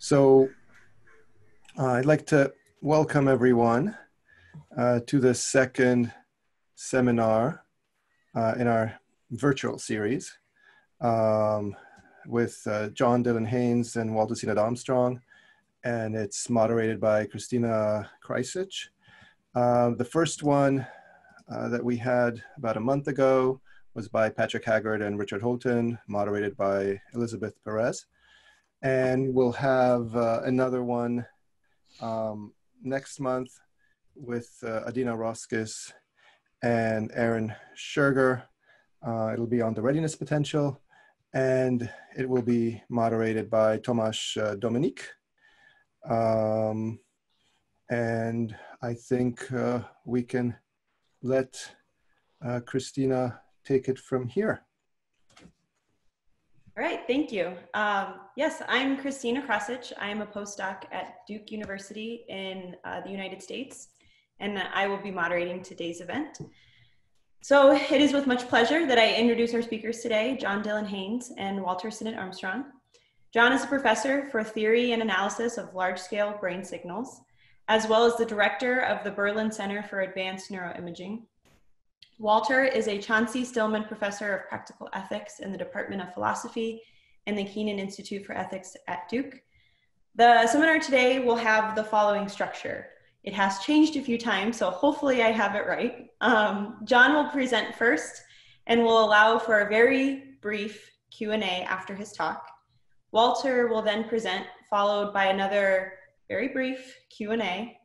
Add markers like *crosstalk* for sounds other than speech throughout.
So uh, I'd like to welcome everyone uh, to the second seminar uh, in our virtual series um, with uh, John Dylan Haynes and Walter Sinnott Armstrong. And it's moderated by Kristina Krasich. Uh, the first one uh, that we had about a month ago was by Patrick Haggard and Richard Holton, moderated by Elizabeth Perez. And we'll have uh, another one um, next month with uh, Adina Roskies and Aaron Schurger. Uh, it'll be on the readiness potential and it will be moderated by Tomasz uh, Dominik. Um, and I think uh, we can let uh, Kristina take it from here. All right, thank you. Um, yes, I'm Kristina Krasich. I am a postdoc at Duke University in uh, the United States, and I will be moderating today's event. So it is with much pleasure that I introduce our speakers today, John Dylan Haynes and Walter Sinnott Armstrong. John is a professor for theory and analysis of large-scale brain signals, as well as the director of the Berlin Center for Advanced Neuroimaging Walter is a Chauncey Stillman Professor of Practical Ethics in the Department of Philosophy and the Kenan Institute for Ethics at Duke. The seminar today will have the following structure. It has changed a few times, so hopefully I have it right. Um, John will present first and will allow for a very brief Q&A after his talk. Walter will then present, followed by another very brief Q&A,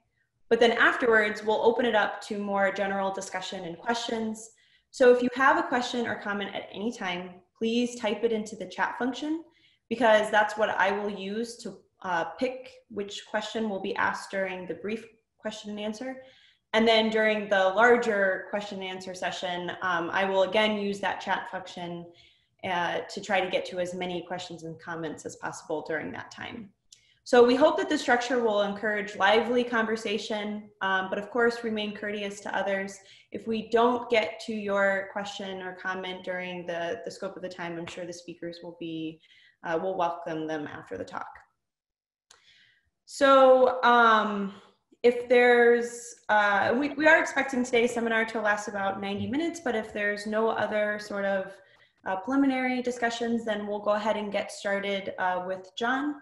but then afterwards, we'll open it up to more general discussion and questions. So if you have a question or comment at any time, please type it into the chat function because that's what I will use to uh, pick which question will be asked during the brief question and answer. And then during the larger question and answer session, um, I will again use that chat function uh, to try to get to as many questions and comments as possible during that time. So we hope that the structure will encourage lively conversation, um, but of course remain courteous to others. If we don't get to your question or comment during the, the scope of the time, I'm sure the speakers will be, uh, will welcome them after the talk. So um, if there's, uh, we, we are expecting today's seminar to last about 90 minutes, but if there's no other sort of uh, preliminary discussions, then we'll go ahead and get started uh, with John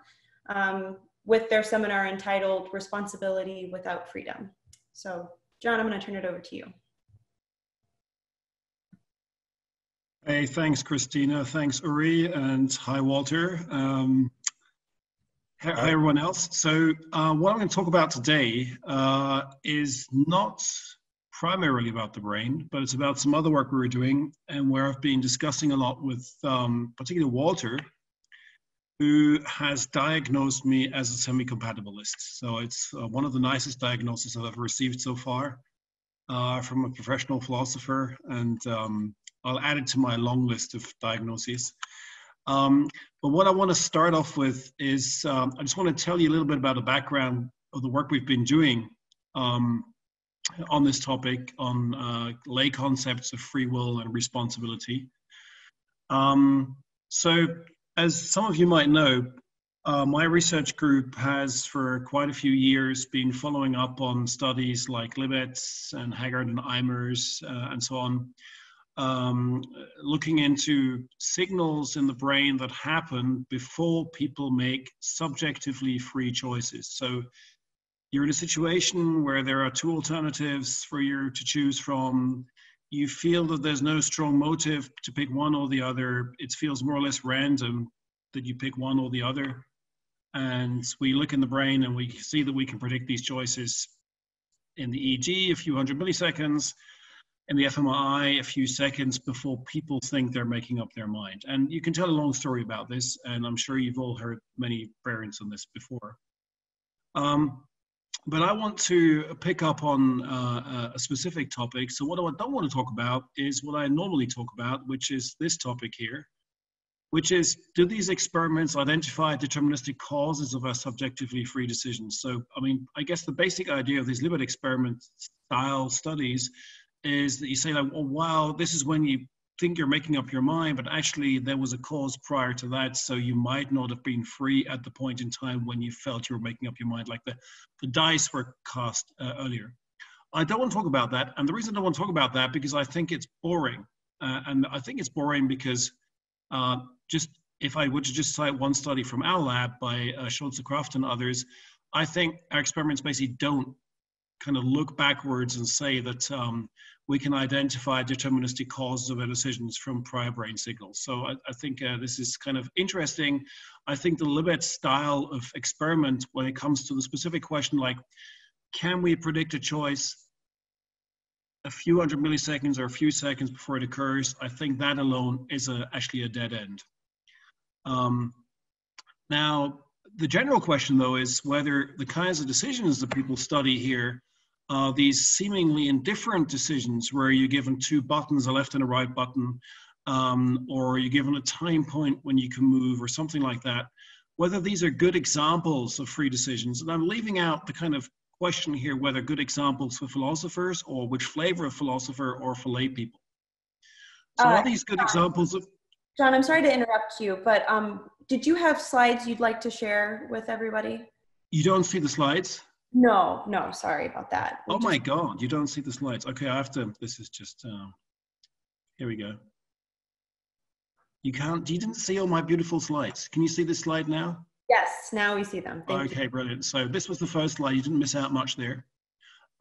um, with their seminar entitled Responsibility Without Freedom. So John, I'm gonna turn it over to you. Hey, thanks, Kristina. Thanks, Uri, and hi, Walter. Um, hi, hi, everyone else. So uh, what I'm going to talk about today uh, is not primarily about the brain, but it's about some other work we were doing and where I've been discussing a lot with um, particularly Walter, who has diagnosed me as a semi-compatibilist. So it's uh, one of the nicest diagnoses I've ever received so far uh, from a professional philosopher, and um, I'll add it to my long list of diagnoses. Um, but what I want to start off with is um, I just want to tell you a little bit about the background of the work we've been doing um, on this topic on uh, lay concepts of free will and responsibility. Um, so as some of you might know, uh, my research group has for quite a few years been following up on studies like Libet's and Haggard and Eimer's uh, and so on, um, looking into signals in the brain that happen before people make subjectively free choices. So you're in a situation where there are two alternatives for you to choose from you feel that there's no strong motive to pick one or the other. It feels more or less random that you pick one or the other. And we look in the brain and we see that we can predict these choices in the EEG a few hundred milliseconds, in the fMRI a few seconds before people think they're making up their mind. And you can tell a long story about this, and I'm sure you've all heard many variants on this before. Um, but I want to pick up on uh, a specific topic. So what I don't want to talk about is what I normally talk about, which is this topic here, which is do these experiments identify deterministic causes of our subjectively free decisions? So, I mean, I guess the basic idea of these Libet experiment style studies is that you say like, oh, wow, this is when you think you're making up your mind, but actually there was a cause prior to that, so you might not have been free at the point in time when you felt you were making up your mind, like the, the dice were cast uh, earlier. I don't want to talk about that, and the reason I don't want to talk about that because I think it's boring, uh, and I think it's boring because uh, just if I were to just cite one study from our lab by uh, Schultze Kraft and others, I think our experiments basically don't kind of look backwards and say that um, we can identify deterministic causes of our decisions from prior brain signals. So I, I think uh, this is kind of interesting. I think the Libet style of experiment when it comes to the specific question like, can we predict a choice a few hundred milliseconds or a few seconds before it occurs? I think that alone is a, actually a dead end. Um, now, the general question, though, is whether the kinds of decisions that people study here, uh, these seemingly indifferent decisions where you're given two buttons, a left and a right button, um, or you're given a time point when you can move, or something like that, whether these are good examples of free decisions. And I'm leaving out the kind of question here whether good examples for philosophers or which flavor of philosopher or for lay people. So, uh, are these good examples of John, I'm sorry to interrupt you, but um, did you have slides you'd like to share with everybody? You don't see the slides? No, no, sorry about that. We oh just... my God, you don't see the slides. Okay, I have to, this is just, um, here we go. You can't, you didn't see all my beautiful slides. Can you see this slide now? Yes, now we see them. Thank okay, you. brilliant. So this was the first slide. You didn't miss out much there.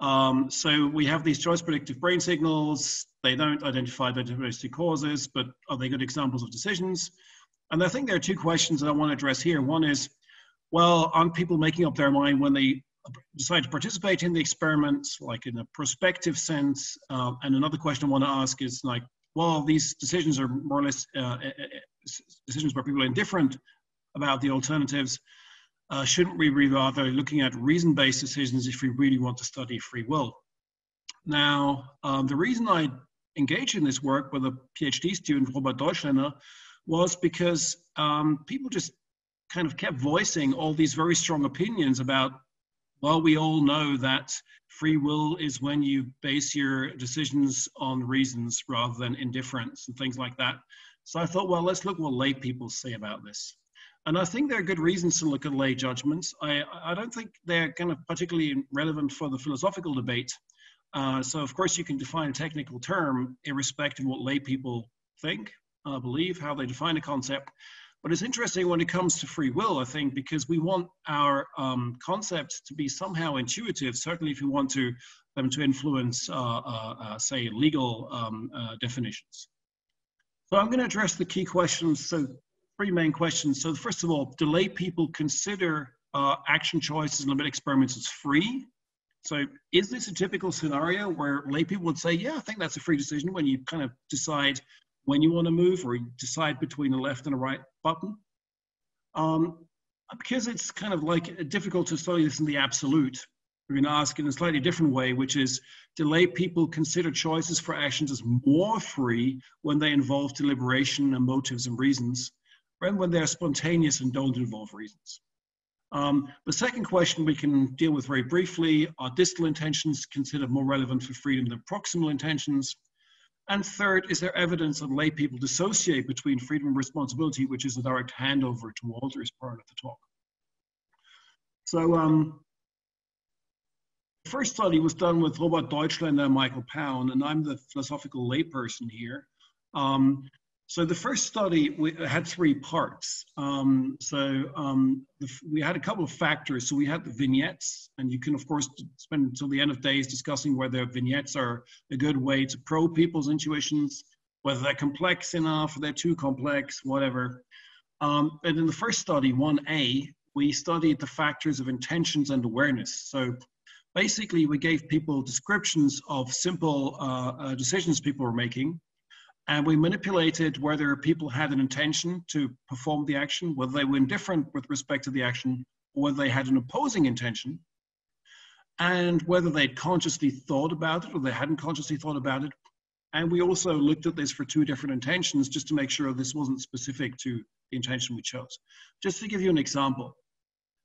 Um, so we have these choice predictive brain signals. They don't identify the deterministic causes, but are they good examples of decisions? And I think there are two questions that I want to address here. One is, well, aren't people making up their mind when they decide to participate in the experiments, like in a prospective sense? Uh, and another question I want to ask is like, well, these decisions are more or less uh, uh, uh decisions where people are indifferent about the alternatives uh, shouldn't we be rather looking at reason-based decisions if we really want to study free will? Now, um, the reason I engaged in this work with a PhD student, Robert Deutschländer, was because um, people just kind of kept voicing all these very strong opinions about, well, we all know that free will is when you base your decisions on reasons rather than indifference and things like that. So I thought, well, let's look what lay people say about this. And I think there are good reasons to look at lay judgments. I, I don't think they're kind of particularly relevant for the philosophical debate. Uh, so, of course, you can define a technical term irrespective of what lay people think, uh, believe, how they define a concept. But it's interesting when it comes to free will, I think, because we want our um, concepts to be somehow intuitive, certainly if we want to them to influence, uh, uh, uh say, legal um, uh, definitions. So I'm going to address the key questions. So three main questions. So first of all, do lay people consider uh, action choices and Libet experiments as free? So is this a typical scenario where lay people would say, yeah, I think that's a free decision when you kind of decide when you want to move or decide between a left and a right button? Um, because it's kind of like difficult to study this in the absolute, we're going to ask in a slightly different way, which is do lay people consider choices for actions as more free when they involve deliberation and motives and reasons than when they're spontaneous and don't involve reasons. Um, the second question we can deal with very briefly are distal intentions considered more relevant for freedom than proximal intentions? And third, is there evidence that lay people dissociate between freedom and responsibility, which is a direct handover to Walter's part of the talk. So um, the first study was done with Robert Deutschländer and Michael Pauen, and I'm the philosophical layperson here. Um, so the first study we had three parts. Um, so um, the, we had a couple of factors. So we had the vignettes, and you can of course spend until the end of days discussing whether vignettes are a good way to probe people's intuitions, whether they're complex enough, they're too complex, whatever. Um, but in the first study, 1A, we studied the factors of intentions and awareness. So basically, we gave people descriptions of simple uh, uh, decisions people were making and we manipulated whether people had an intention to perform the action, whether they were indifferent with respect to the action, or whether they had an opposing intention, and whether they'd consciously thought about it or they hadn't consciously thought about it. And we also looked at this for two different intentions just to make sure this wasn't specific to the intention we chose. Just to give you an example.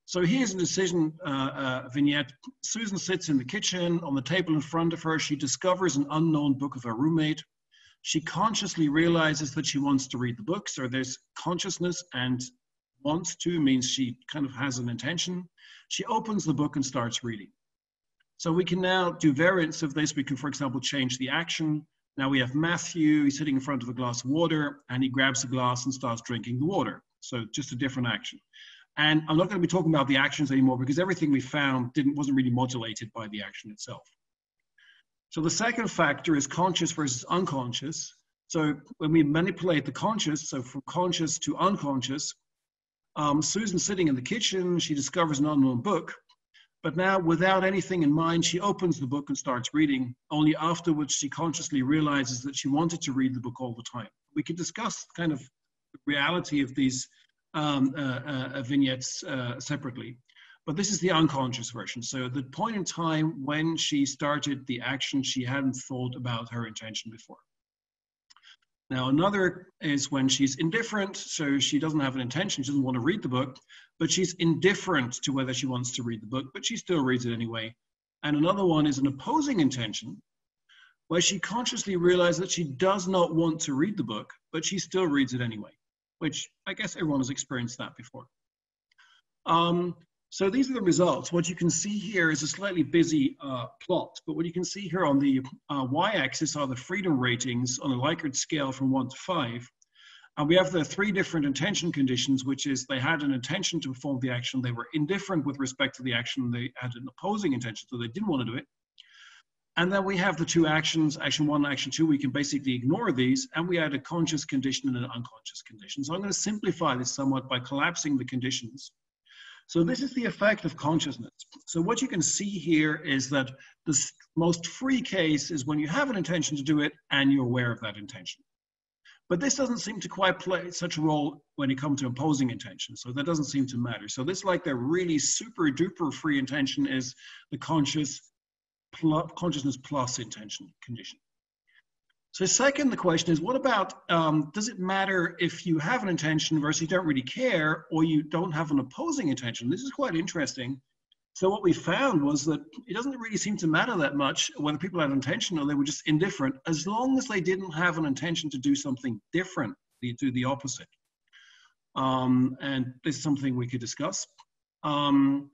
So here's a decision uh, uh, vignette. Susan sits in the kitchen. On the table in front of her, she discovers an unknown book of her roommate. She consciously realizes that she wants to read the book. So there's consciousness and wants to means she kind of has an intention. She opens the book and starts reading. So we can now do variants of this. We can, for example, change the action. Now we have Matthew, he's sitting in front of a glass of water and he grabs a glass and starts drinking the water. So just a different action. And I'm not going to be talking about the actions anymore because everything we found didn't, wasn't really modulated by the action itself. So the second factor is conscious versus unconscious. So when we manipulate the conscious, so from conscious to unconscious, um, Susan's sitting in the kitchen, she discovers an unknown book, but now without anything in mind, she opens the book and starts reading. Only afterwards, she consciously realizes that she wanted to read the book all the time. We could discuss kind of the reality of these um, uh, uh, vignettes uh, separately. But this is the unconscious version. So the point in time when she started the action, she hadn't thought about her intention before. Now, another is when she's indifferent, so she doesn't have an intention, she doesn't want to read the book, but she's indifferent to whether she wants to read the book, but she still reads it anyway. And another one is an opposing intention, where she consciously realizes that she does not want to read the book, but she still reads it anyway which I guess everyone has experienced that before. Um, so these are the results. What you can see here is a slightly busy uh, plot, but what you can see here on the uh, y-axis are the freedom ratings on a Likert scale from one to five. And we have the three different intention conditions, which is they had an intention to perform the action, they were indifferent with respect to the action, they had an opposing intention, so they didn't want to do it. And then we have the two actions, action one and action two. We can basically ignore these, and we add a conscious condition and an unconscious condition. So I'm going to simplify this somewhat by collapsing the conditions. So this is the effect of consciousness. So what you can see here is that the most free case is when you have an intention to do it and you're aware of that intention. But this doesn't seem to quite play such a role when it comes to imposing intention. So that doesn't seem to matter. So this like the really super duper free intention is the conscious plus, consciousness plus intention condition. So second, the question is, what about, um, does it matter if you have an intention versus you don't really care or you don't have an opposing intention? This is quite interesting. So what we found was that it doesn't really seem to matter that much whether people had intention or they were just indifferent, as long as they didn't have an intention to do something different, they do the opposite. Um, and this is something we could discuss. Um,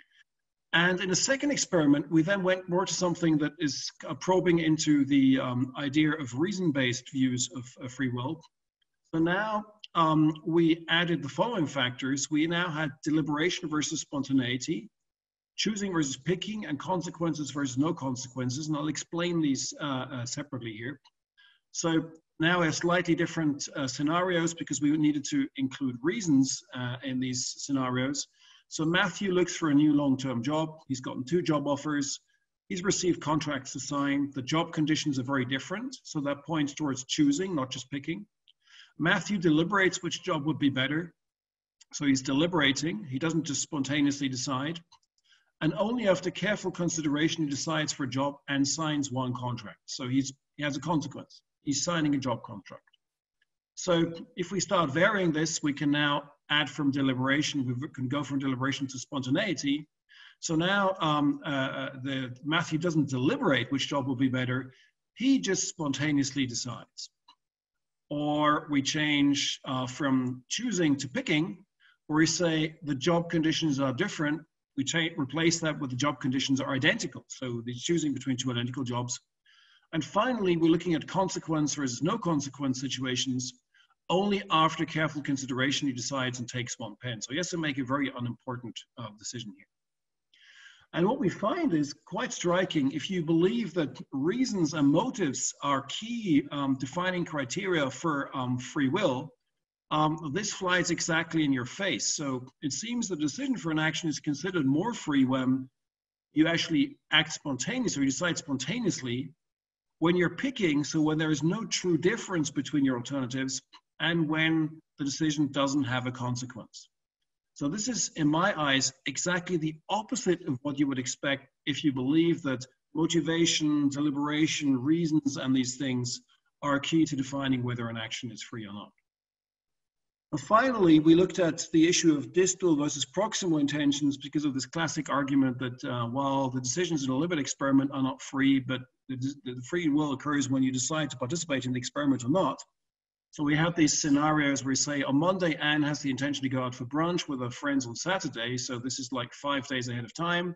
and in a second experiment, we then went more to something that is probing into the um, idea of reason-based views of, of, free will. So now um, we added the following factors. We now had deliberation versus spontaneity, choosing versus picking, and consequences versus no consequences. And I'll explain these uh, uh, separately here. So now we have slightly different uh, scenarios because we needed to include reasons uh, in these scenarios. So Matthew looks for a new long-term job. He's gotten two job offers. He's received contracts to sign. The job conditions are very different. So that points towards choosing, not just picking. Matthew deliberates which job would be better. So he's deliberating. He doesn't just spontaneously decide. And only after careful consideration, he decides for a job and signs one contract. So he's, he has a consequence. He's signing a job contract. So if we start varying this, we can now add from deliberation, we can go from deliberation to spontaneity. So now um, uh, uh, the Matthew doesn't deliberate which job will be better, he just spontaneously decides. Or we change uh, from choosing to picking, where we say the job conditions are different. We replace that with the job conditions are identical. So the choosing between two identical jobs. And finally, we're looking at consequence versus no consequence situations only after careful consideration he decides and takes one pen. So he has to make a very unimportant uh, decision here. And what we find is quite striking. If you believe that reasons and motives are key um, defining criteria for um, free will, um, this flies exactly in your face. So it seems the decision for an action is considered more free when you actually act spontaneously or you decide spontaneously. When you're picking, so when there is no true difference between your alternatives, and when the decision doesn't have a consequence. So this is, in my eyes, exactly the opposite of what you would expect if you believe that motivation, deliberation, reasons, and these things are key to defining whether an action is free or not. And finally, we looked at the issue of distal versus proximal intentions because of this classic argument that uh, while the decisions in a Libet experiment are not free, but the, the free will occurs when you decide to participate in the experiment or not. So we have these scenarios where we say on Monday, Anne has the intention to go out for brunch with her friends on Saturday. So this is like five days ahead of time.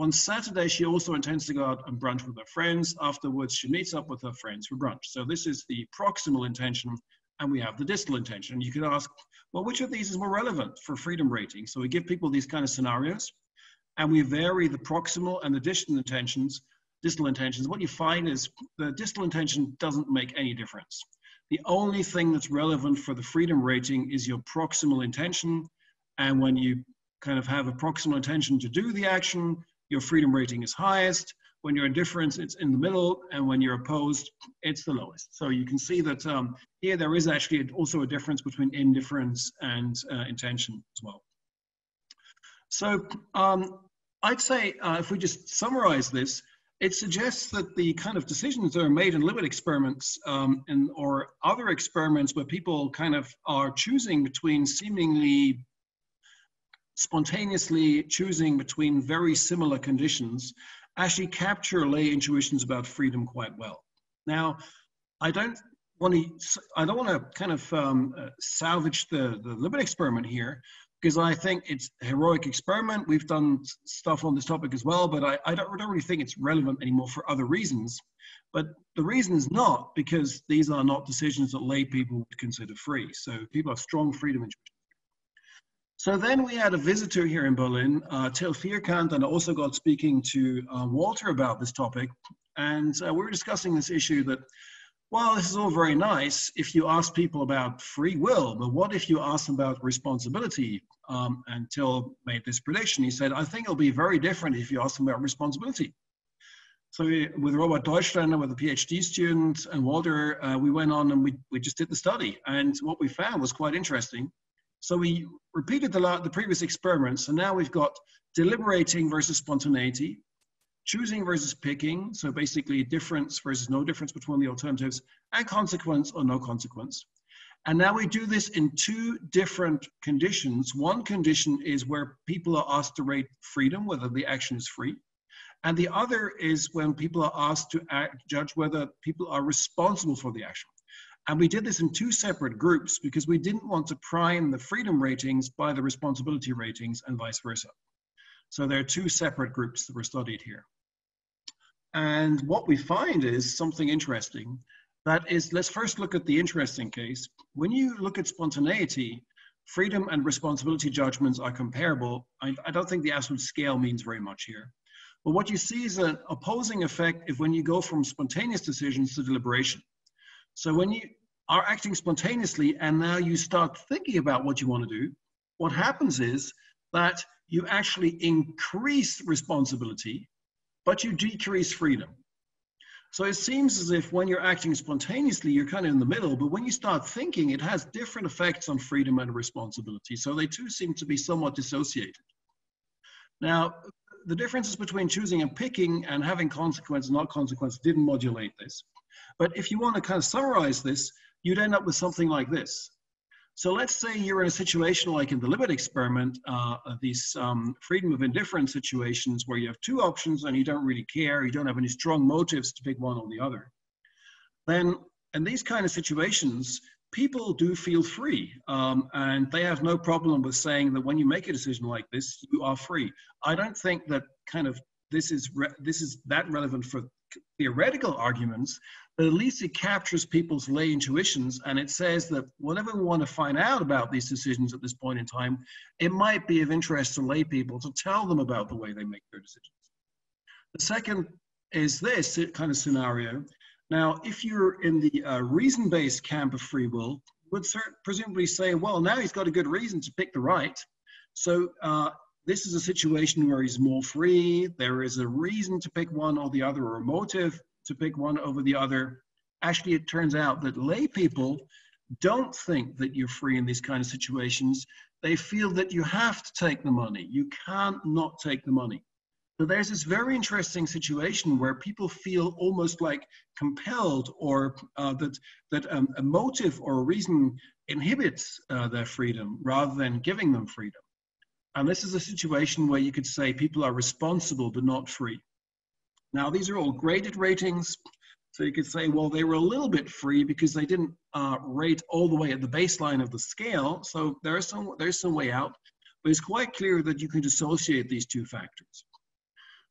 On Saturday, she also intends to go out and brunch with her friends. Afterwards, she meets up with her friends for brunch. So this is the proximal intention, and we have the distal intention. You could ask, well, which of these is more relevant for freedom rating? So we give people these kind of scenarios, and we vary the proximal and the distal intentions. Distal intentions. What you find is the distal intention doesn't make any difference. The only thing that's relevant for the freedom rating is your proximal intention. And when you kind of have a proximal intention to do the action, your freedom rating is highest. When you're indifferent, it's in the middle. And when you're opposed, it's the lowest. So you can see that um, here there is actually also a difference between indifference and uh, intention as well. So um, I'd say uh, if we just summarize this, it suggests that the kind of decisions that are made in Libet experiments um, and, or other experiments where people kind of are choosing between seemingly spontaneously choosing between very similar conditions actually capture lay intuitions about freedom quite well. Now, I don't want to, I don't want to kind of um, uh, salvage the, the Libet experiment here, because I think it's a heroic experiment. We've done stuff on this topic as well, but I, I, don't, I don't really think it's relevant anymore for other reasons. But the reason is not because these are not decisions that lay people would consider free. So people have strong freedom intuition. So then we had a visitor here in Berlin, uh, Till Vierkant, and I also got speaking to uh, Walter about this topic. And uh, we were discussing this issue that well, this is all very nice if you ask people about free will, but what if you ask them about responsibility? Um, and Till made this prediction. He said, I think it'll be very different if you ask them about responsibility. So we, with Robert Deutschländer, with a PhD student, and Walter, uh, we went on and we, we just did the study. And what we found was quite interesting. So we repeated the, the previous experiments, and now we've got deliberating versus spontaneity, choosing versus picking, so basically difference versus no difference between the alternatives, and consequence or no consequence. And now we do this in two different conditions. One condition is where people are asked to rate freedom, whether the action is free. And the other is when people are asked to act, judge whether people are responsible for the action. And we did this in two separate groups because we didn't want to prime the freedom ratings by the responsibility ratings and vice versa. So there are two separate groups that were studied here. And what we find is something interesting. That is, let's first look at the interesting case. When you look at spontaneity, freedom and responsibility judgments are comparable. I, I, don't think the absolute scale means very much here. But what you see is an opposing effect if when you go from spontaneous decisions to deliberation. So when you are acting spontaneously and now you start thinking about what you want to do, what happens is that you actually increase responsibility but you decrease freedom. So it seems as if when you're acting spontaneously, you're kind of in the middle, but when you start thinking, it has different effects on freedom and responsibility. So they too seem to be somewhat dissociated. Now, the differences between choosing and picking and having consequence and not consequence didn't modulate this. But if you want to kind of summarize this, you'd end up with something like this. So let's say you're in a situation like in the Libet experiment, uh, these um, freedom of indifference situations where you have two options and you don't really care, you don't have any strong motives to pick one or the other. Then in these kind of situations, people do feel free um, and they have no problem with saying that when you make a decision like this, you are free. I don't think that kind of this is this is that relevant for theoretical arguments, but at least it captures people's lay intuitions and it says that whatever we want to find out about these decisions at this point in time, it might be of interest to lay people to tell them about the way they make their decisions. The second is this kind of scenario. Now, if you're in the uh, reason-based camp of free will, would presumably say, well, now he's got a good reason to pick the right. So uh, this is a situation where he's more free. There is a reason to pick one or the other, or a motive to pick one over the other. Actually, it turns out that lay people don't think that you're free in these kind of situations. They feel that you have to take the money. You can't not take the money. So there's this very interesting situation where people feel almost like compelled or uh, that, that um, a motive or a reason inhibits uh, their freedom rather than giving them freedom. And this is a situation where you could say people are responsible but not free. Now, these are all graded ratings. So you could say, well, they were a little bit free because they didn't uh, rate all the way at the baseline of the scale. So there's some, there's some way out, but it's quite clear that you can dissociate these two factors.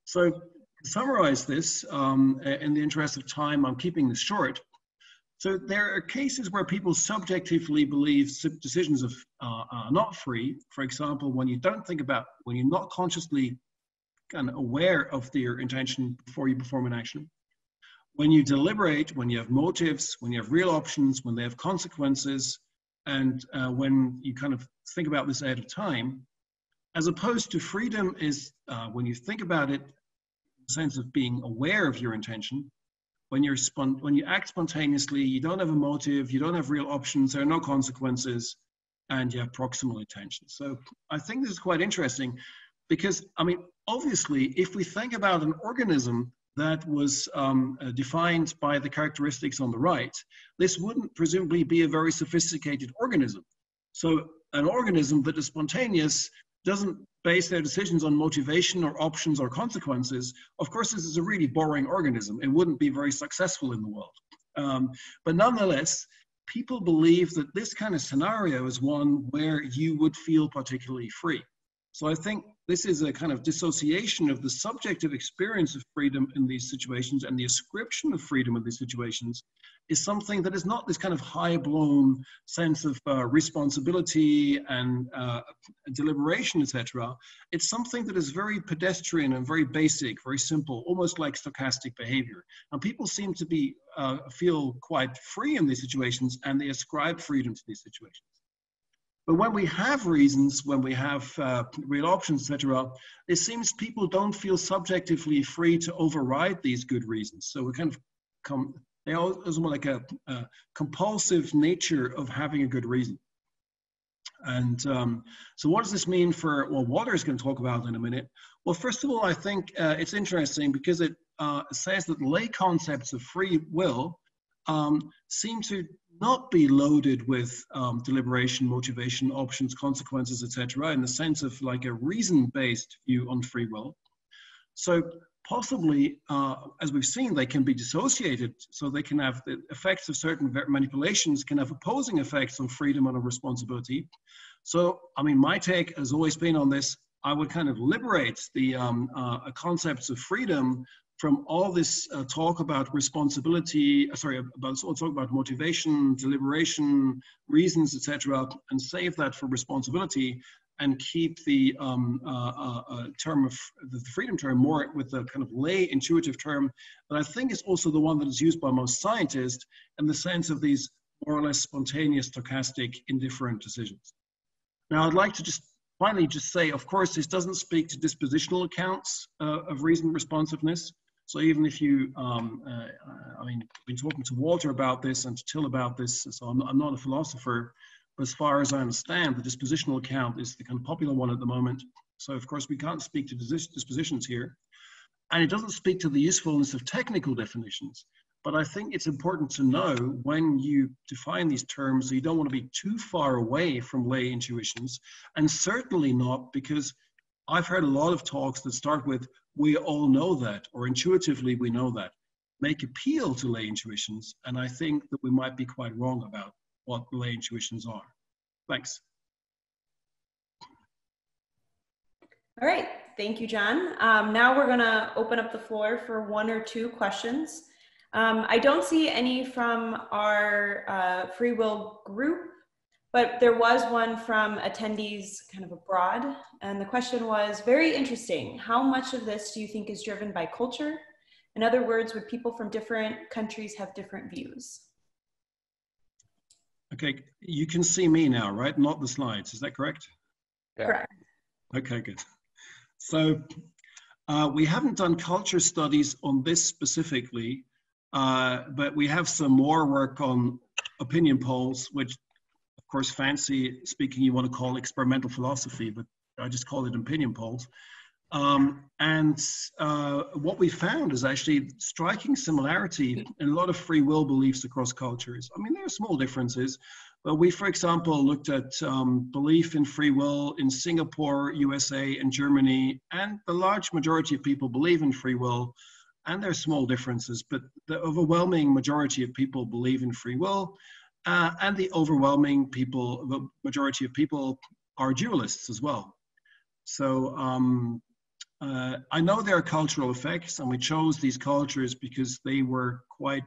So to summarize this, um, in the interest of time, I'm keeping this short. So there are cases where people subjectively believe decisions uh, are not free. For example, when you don't think about, when you're not consciously of aware of your intention before you perform an action. When you deliberate, when you have motives, when you have real options, when they have consequences, and uh, when you kind of think about this ahead of time, as opposed to freedom is uh, when you think about it, the sense of being aware of your intention, when you're spon- when you act spontaneously, you don't have a motive, you don't have real options, there are no consequences, and you have proximal attention. So I think this is quite interesting because I mean, obviously, if we think about an organism that was um, uh, defined by the characteristics on the right, this wouldn't presumably be a very sophisticated organism. So an organism that is spontaneous doesn't base their decisions on motivation or options or consequences, of course, this is a really boring organism. It wouldn't be very successful in the world. Um, but nonetheless, people believe that this kind of scenario is one where you would feel particularly free. So I think this is a kind of dissociation of the subjective experience of freedom in these situations and the ascription of freedom in these situations is something that is not this kind of high blown sense of uh, responsibility and uh, deliberation, etc. It's something that is very pedestrian and very basic, very simple, almost like stochastic behavior. And people seem to be uh, feel quite free in these situations and they ascribe freedom to these situations. But when we have reasons, when we have uh, real options, etc., it seems people don't feel subjectively free to override these good reasons. So we kind of come, they all more like a, a, compulsive nature of having a good reason. And um, so, what does this mean for? Well, Walter is going to talk about in a minute. Well, first of all, I think uh, it's interesting because it uh, says that lay concepts of free will um, seem to not be loaded with um, deliberation, motivation, options, consequences, etc., in the sense of like a reason-based view on free will. So possibly, uh, as we've seen, they can be dissociated. So they can have the effects of certain manipulations can have opposing effects on freedom and on responsibility. So, I mean, my take has always been on this. I would kind of liberate the um, uh, concepts of freedom from all this uh, talk about responsibility, uh, sorry, about all talk about motivation, deliberation, reasons, etc., and save that for responsibility, and keep the um, uh, uh, uh, term of the freedom term more with the kind of lay intuitive term that I think is also the one that is used by most scientists in the sense of these more or less spontaneous, stochastic, indifferent decisions. Now, I'd like to just finally just say, of course, this doesn't speak to dispositional accounts uh, of reason responsiveness. So even if you, um, uh, I mean, I've been talking to Walter about this and to Till about this, so I'm, I'm not a philosopher, but as far as I understand, the dispositional account is the kind of popular one at the moment. So of course we can't speak to dispositions here. And it doesn't speak to the usefulness of technical definitions. But I think it's important to know when you define these terms, you don't want to be too far away from lay intuitions, and certainly not because I've heard a lot of talks that start with, we all know that, or intuitively we know that, make appeal to lay intuitions. And I think that we might be quite wrong about what lay intuitions are. Thanks. All right, thank you, John. Um, now we're gonna open up the floor for one or two questions. Um, I don't see any from our uh, free will group, but there was one from attendees kind of abroad. And the question was very interesting. How much of this do you think is driven by culture? In other words, would people from different countries have different views? Okay, you can see me now, right? Not the slides, is that correct? Yeah. Correct. Okay, good. So uh, we haven't done culture studies on this specifically, uh, but we have some more work on opinion polls, which of course, fancy speaking, you want to call experimental philosophy, but I just call it opinion polls. Um, and uh, what we found is actually striking similarity in a lot of free will beliefs across cultures. I mean, there are small differences, but we, for example, looked at um, belief in free will in Singapore, USA, and Germany, and the large majority of people believe in free will. and there are small differences, but the overwhelming majority of people believe in free will, uh, and the overwhelming people, the majority of people are dualists as well. So um, uh, I know there are cultural effects, and we chose these cultures because they were quite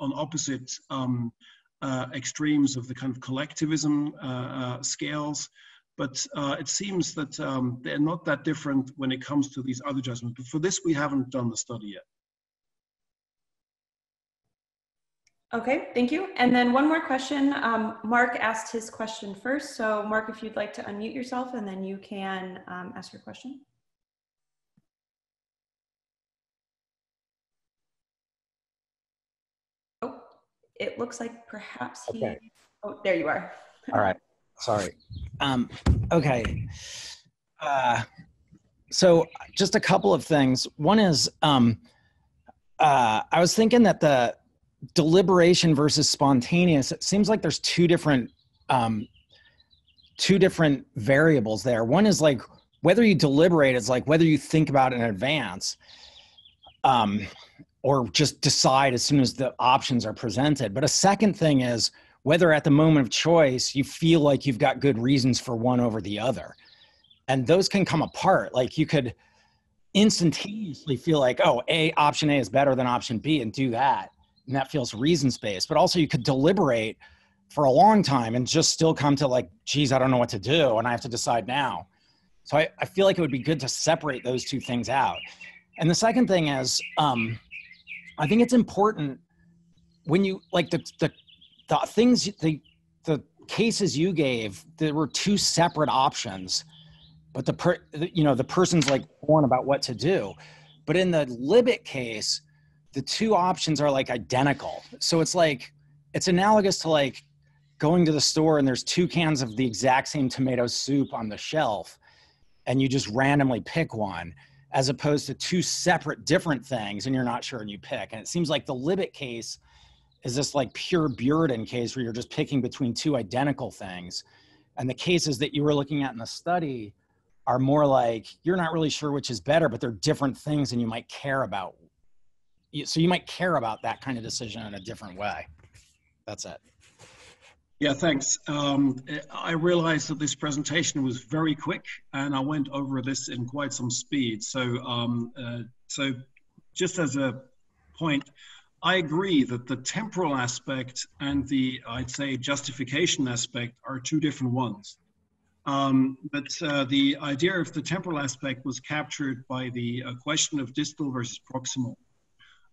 on opposite um, uh, extremes of the kind of collectivism uh, uh scales. But uh, it seems that um, they're not that different when it comes to these other judgments. But for this, we haven't done the study yet. Okay, thank you. And then one more question. Um, Mark asked his question first. So Mark, if you'd like to unmute yourself and then you can um, ask your question. Oh, it looks like perhaps he, okay. oh, there you are. All right, sorry. Um, okay. Uh, so just a couple of things. One is, um, uh, I was thinking that the, deliberation versus spontaneous it seems like there's two different um, two different variables there. One is like whether you deliberate is like whether you think about it in advance um, or just decide as soon as the options are presented. But a second thing is whether at the moment of choice you feel like you've got good reasons for one over the other. And those can come apart. Like you could instantaneously feel like oh a option a is better than option b and do that and that feels reasons based but also you could deliberate for a long time and just still come to like geez i don't know what to do and i have to decide now. So i, I feel like it would be good to separate those two things out. And the second thing is um, i think it's important when you like the the, the things the the cases you gave there were two separate options but the per you know the person's like born about what to do. But in the libet case the two options are like identical. So it's like it's analogous to like going to the store and there's two cans of the exact same tomato soup on the shelf and you just randomly pick one as opposed to two separate different things and you're not sure and you pick. And it seems like the Libet case is this like pure Buridan case where you're just picking between two identical things. And the cases that you were looking at in the study are more like you're not really sure which is better, but they're different things and you might care about so you might care about that kind of decision in a different way. That's it. Yeah, thanks. Um, I realized that this presentation was very quick, and I went over this in quite some speed. So, um, uh, so just as a point, I agree that the temporal aspect and the, I'd say, justification aspect are two different ones. Um, but uh, the idea of the temporal aspect was captured by the uh, question of distal versus proximal.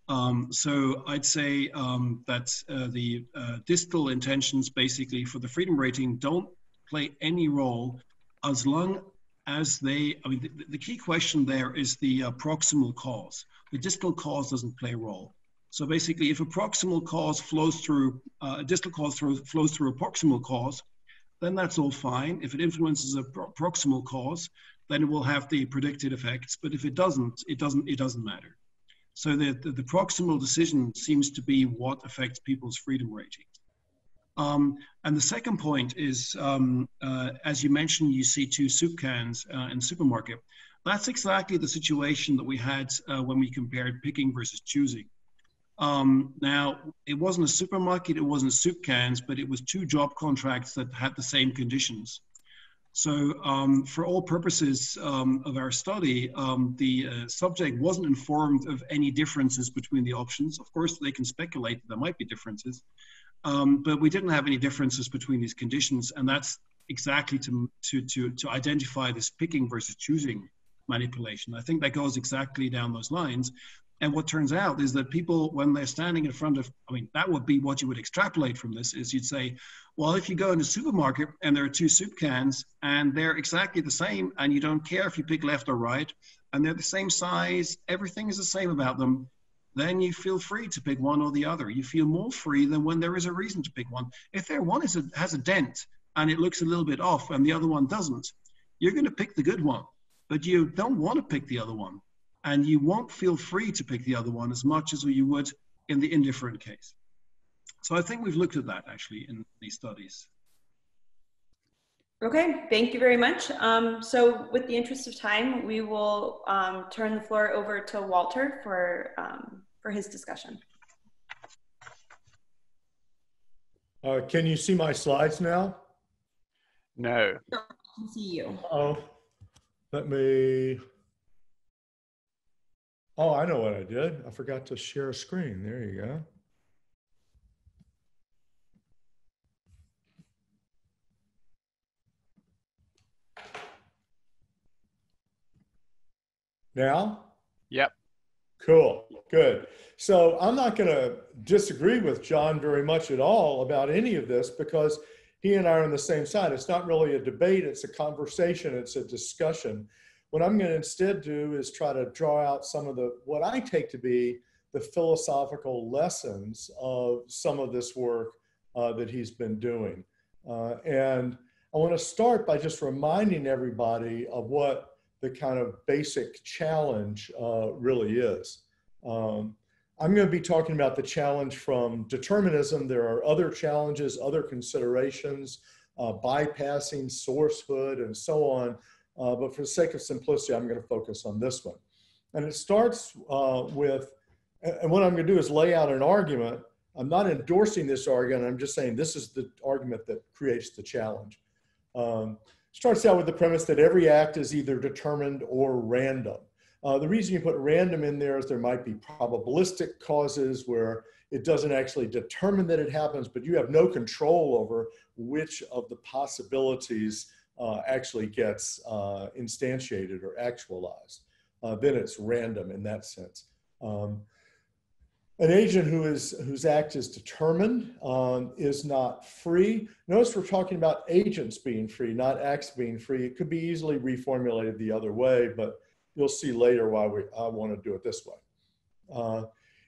Um, so I'd say um, that uh, the uh, distal intentions basically for the freedom rating don't play any role as long as they, I mean, the, the key question there is the uh, proximal cause. The distal cause doesn't play a role. So basically, if a proximal cause flows through, uh, a distal cause through, flows through a proximal cause, then that's all fine. If it influences a pro proximal cause, then it will have the predicted effects. But if it doesn't, it doesn't, it doesn't matter. So the, the, the, proximal decision seems to be what affects people's freedom rating. Um, and the second point is, um, uh, as you mentioned, you see two soup cans uh, in the supermarket. That's exactly the situation that we had uh, when we compared picking versus choosing. Um, now, it wasn't a supermarket, it wasn't soup cans, but it was two job contracts that had the same conditions. So um, for all purposes um, of our study, um, the uh, subject wasn't informed of any differences between the options. Of course, they can speculate that there might be differences, um, but we didn't have any differences between these conditions, and that's exactly to, to, to, to identify this picking versus choosing manipulation. I think that goes exactly down those lines. And what turns out is that people, when they're standing in front of, I mean, that would be what you would extrapolate from this is you'd say, well, if you go in a supermarket and there are two soup cans and they're exactly the same and you don't care if you pick left or right and they're the same size, everything is the same about them, then you feel free to pick one or the other. You feel more free than when there is a reason to pick one. If there one is a, has a dent and it looks a little bit off and the other one doesn't, you're going to pick the good one, but you don't want to pick the other one and you won't feel free to pick the other one as much as you would in the indifferent case. So I think we've looked at that actually in these studies. Okay, thank you very much. Um, so with the interest of time, we will um, turn the floor over to Walter for, um, for his discussion. Uh, can you see my slides now? No. I Can see you. Oh, let me. Oh, I know what I did. I forgot to share a screen. There you go. Now? Yep. Cool. Good. So I'm not going to disagree with John very much at all about any of this because he and I are on the same side. It's not really a debate, it's a conversation, it's a discussion. What I'm going to instead do is try to draw out some of the what I take to be the philosophical lessons of some of this work uh, that he's been doing. Uh, and I want to start by just reminding everybody of what the kind of basic challenge uh, really is. Um, I'm going to be talking about the challenge from determinism. There are other challenges, other considerations, uh, bypassing sourcehood, and so on. Uh, but for the sake of simplicity, I'm going to focus on this one. And it starts uh, with, and what I'm going to do is lay out an argument. I'm not endorsing this argument. I'm just saying this is the argument that creates the challenge. Um, starts out with the premise that every act is either determined or random. Uh, the reason you put random in there is there might be probabilistic causes where it doesn't actually determine that it happens, but you have no control over which of the possibilities uh, actually gets uh, instantiated or actualized. Uh, then it's random in that sense. Um, an agent who is whose act is determined um, is not free. Notice we're talking about agents being free, not acts being free. It could be easily reformulated the other way, but you'll see later why we, I want to do it this way. Uh,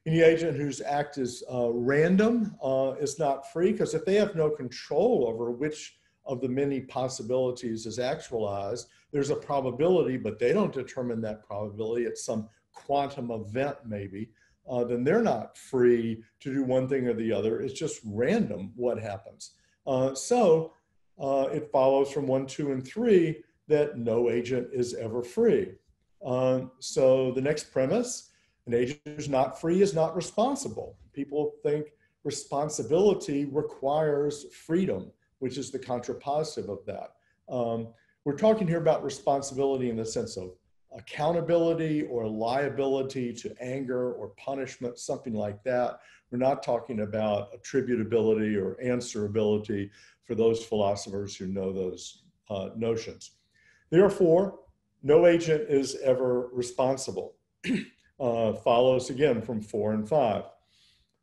any agent whose act is uh, random uh, is not free because if they have no control over which of the many possibilities is actualized, there's a probability, but they don't determine that probability. It's some quantum event maybe uh, then they're not free to do one thing or the other. It's just random what happens. Uh, so uh, it follows from one, two, and three that no agent is ever free. Um, so the next premise, an agent who's not free is not responsible. People think responsibility requires freedom, which is the contrapositive of that. Um, we're talking here about responsibility in the sense of accountability or liability to anger or punishment, something like that. We're not talking about attributability or answerability for those philosophers who know those uh, notions. Therefore, no agent is ever responsible. *clears throat* uh, follows again from four and five.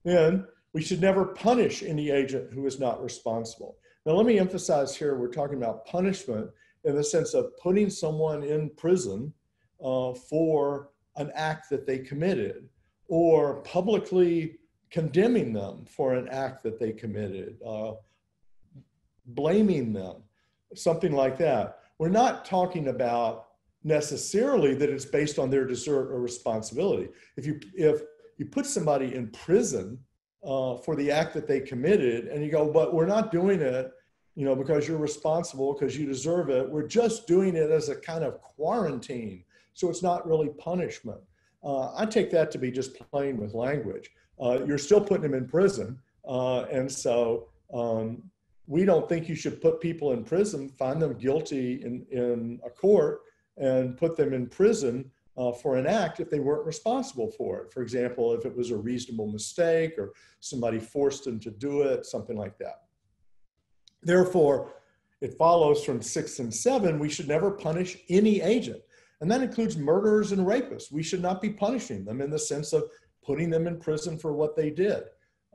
Then we should never punish any agent who is not responsible. Now, let me emphasize here we're talking about punishment in the sense of putting someone in prison uh, for an act that they committed or publicly condemning them for an act that they committed, uh, blaming them, something like that. We're not talking about necessarily that it's based on their desert or responsibility. If you if you put somebody in prison uh, for the act that they committed, and you go, but we're not doing it, you know, because you're responsible, because you deserve it. We're just doing it as a kind of quarantine so it's not really punishment. Uh, I take that to be just playing with language. Uh, you're still putting them in prison. Uh, and so um, we don't think you should put people in prison, find them guilty in, in a court, and put them in prison uh, for an act if they weren't responsible for it. For example, if it was a reasonable mistake or somebody forced them to do it, something like that. Therefore, it follows from six and seven, we should never punish any agent. And that includes murderers and rapists. We should not be punishing them in the sense of putting them in prison for what they did.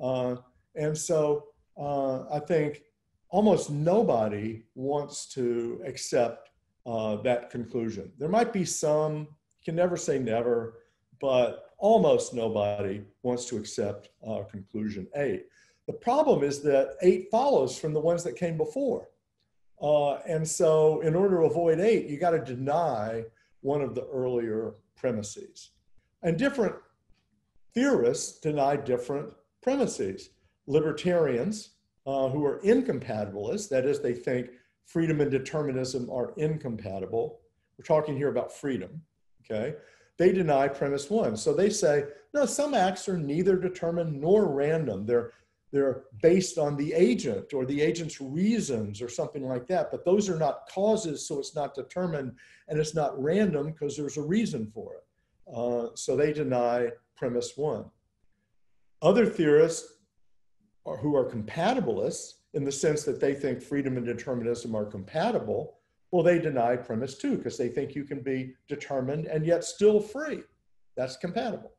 Uh, and so uh, I think almost nobody wants to accept uh, that conclusion. There might be some, you can never say never, but almost nobody wants to accept uh, conclusion eight. The problem is that eight follows from the ones that came before. Uh, and so in order to avoid eight, you got to deny one of the earlier premises. And different theorists deny different premises. Libertarians, uh, who are incompatibilists, that is, they think freedom and determinism are incompatible. We're talking here about freedom, okay? They deny premise one. So they say, no, some acts are neither determined nor random. They're, they're based on the agent or the agent's reasons or something like that. But those are not causes, so it's not determined and it's not random because there's a reason for it. Uh, so they deny premise one. Other theorists are, who are compatibilists in the sense that they think freedom and determinism are compatible, well, they deny premise two because they think you can be determined and yet still free. That's compatible.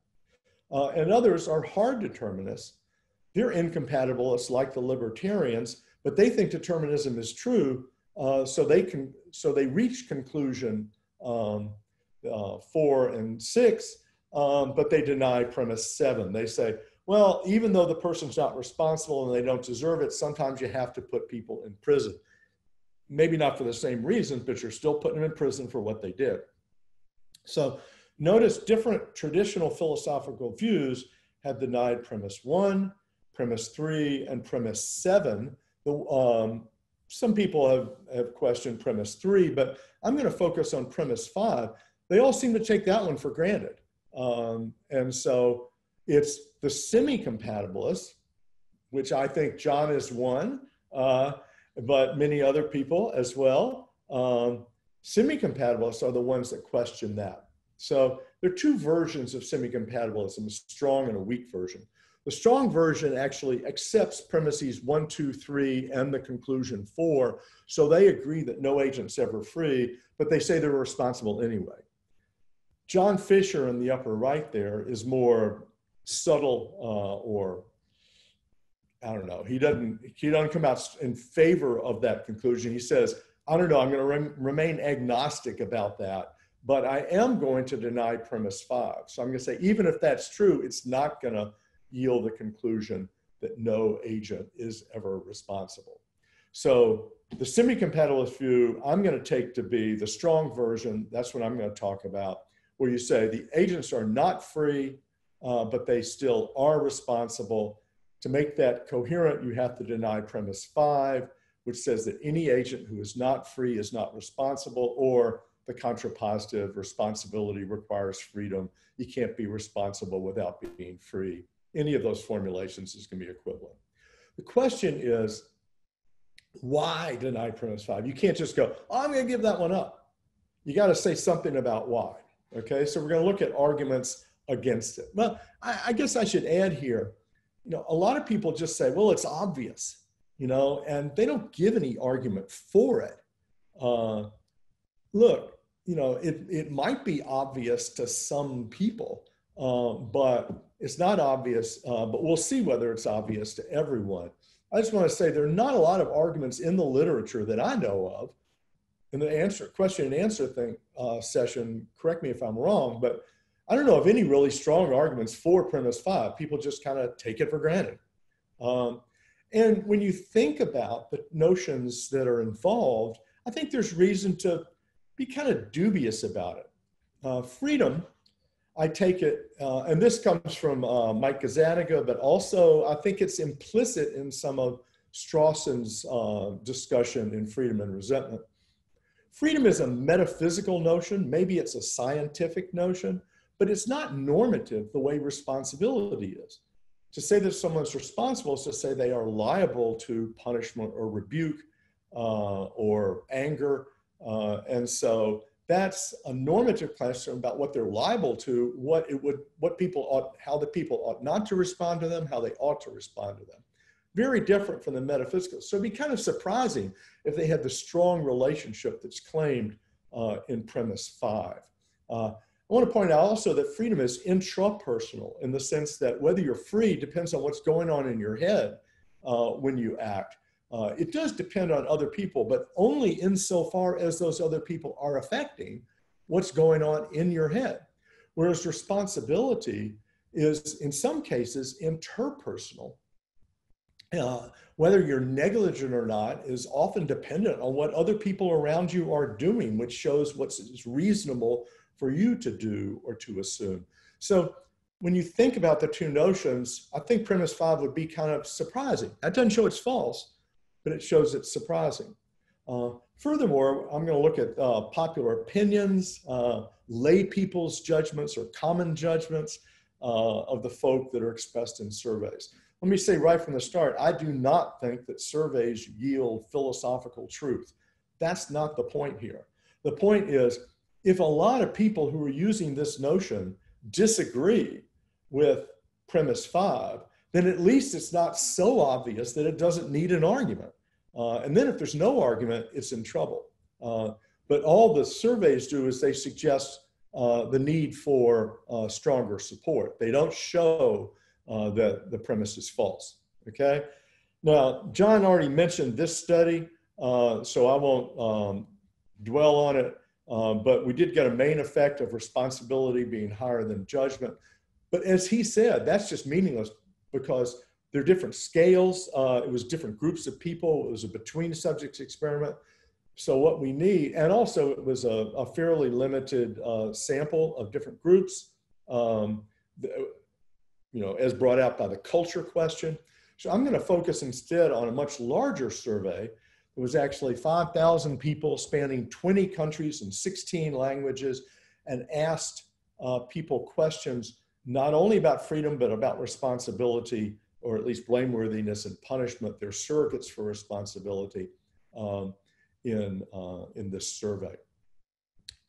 Uh, and others are hard determinists. They're incompatibilists like the libertarians, but they think determinism is true. Uh, so they can, so they reach conclusion um, uh, four and six, um, but they deny premise seven. They say, well, even though the person's not responsible and they don't deserve it, sometimes you have to put people in prison. Maybe not for the same reasons, but you're still putting them in prison for what they did. So notice different traditional philosophical views have denied premise one, premise three, and premise seven. The, um, some people have, have questioned premise three, but I'm going to focus on premise five. They all seem to take that one for granted. Um, and so it's the semi-compatibilists, which I think John is one, uh, but many other people as well. Um, semi-compatibilists are the ones that question that. So there are two versions of semi-compatibilism, a strong and a weak version. The strong version actually accepts premises one, two, three, and the conclusion four. So they agree that no agent's ever free, but they say they're responsible anyway. John Fischer in the upper right there is more subtle uh, or I don't know. He doesn't he doesn't come out in favor of that conclusion. He says, I don't know. I'm going to rem- remain agnostic about that, but I am going to deny premise five. So I'm going to say even if that's true, it's not going to yield the conclusion that no agent is ever responsible. So the semi-compatibilist view I'm going to take to be the strong version. That's what I'm going to talk about, where you say the agents are not free uh, but they still are responsible. To make that coherent, you have to deny premise five, which says that any agent who is not free is not responsible, or the contrapositive responsibility requires freedom. You can't be responsible without being free. Any of those formulations is going to be equivalent. The question is, why deny premise five? You can't just go, oh, I'm going to give that one up. You got to say something about why. Okay, so we're going to look at arguments against it. Well, I, I, guess I should add here, you know, a lot of people just say, well, it's obvious, you know, and they don't give any argument for it. Uh, look, you know, it, it might be obvious to some people, uh, but it's not obvious, uh, but we'll see whether it's obvious to everyone. I just want to say there are not a lot of arguments in the literature that I know of. In the answer, question and answer thing uh, session, correct me if I'm wrong, but I don't know of any really strong arguments for premise five. People just kind of take it for granted. Um, and when you think about the notions that are involved, I think there's reason to be kind of dubious about it. Uh, freedom, I take it, uh, and this comes from uh, Mike Gazzaniga, but also I think it's implicit in some of Strawson's uh, discussion in Freedom and Resentment. Freedom is a metaphysical notion, maybe it's a scientific notion, but it's not normative the way responsibility is. To say that someone's responsible is to say they are liable to punishment or rebuke uh, or anger. Uh, and so that's a normative question about what they're liable to, what it would, what people ought, how the people ought not to respond to them, how they ought to respond to them. Very different from the metaphysical. So it'd be kind of surprising if they had the strong relationship that's claimed uh, in premise five. Uh, I want to point out also that freedom is intrapersonal in the sense that whether you're free depends on what's going on in your head uh, when you act. Uh, it does depend on other people, but only insofar as those other people are affecting what's going on in your head. Whereas responsibility is, in some cases, interpersonal. Uh, whether you're negligent or not is often dependent on what other people around you are doing, which shows what's reasonable for you to do or to assume. So when you think about the two notions, I think premise five would be kind of surprising. That doesn't show it's false, but it shows it's surprising. Uh, furthermore, I'm going to look at uh, popular opinions, uh, lay people's judgments or common judgments uh, of the folk that are expressed in surveys. Let me say right from the start, I do not think that surveys yield philosophical truth. That's not the point here. The point is, if a lot of people who are using this notion disagree with premise five, then at least it's not so obvious that it doesn't need an argument. Uh, and then if there's no argument, it's in trouble. Uh, but all the surveys do is they suggest uh, the need for uh, stronger support. They don't show uh, that the premise is false. Okay. Now, John already mentioned this study, so I won't um, dwell on it. But we did get a main effect of responsibility being higher than judgment. But as he said, that's just meaningless because there are different scales. Uh, it was different groups of people. It was a between subjects experiment. So what we need, and also it was a, a fairly limited uh, sample of different groups, um, the, you know, as brought out by the culture question. So I'm going to focus instead on a much larger survey. It was actually 5,000 people spanning 20 countries and 16 languages and asked uh, people questions not only about freedom, but about responsibility, or at least blameworthiness and punishment. They're surrogates for responsibility. Um, in, uh, in this survey.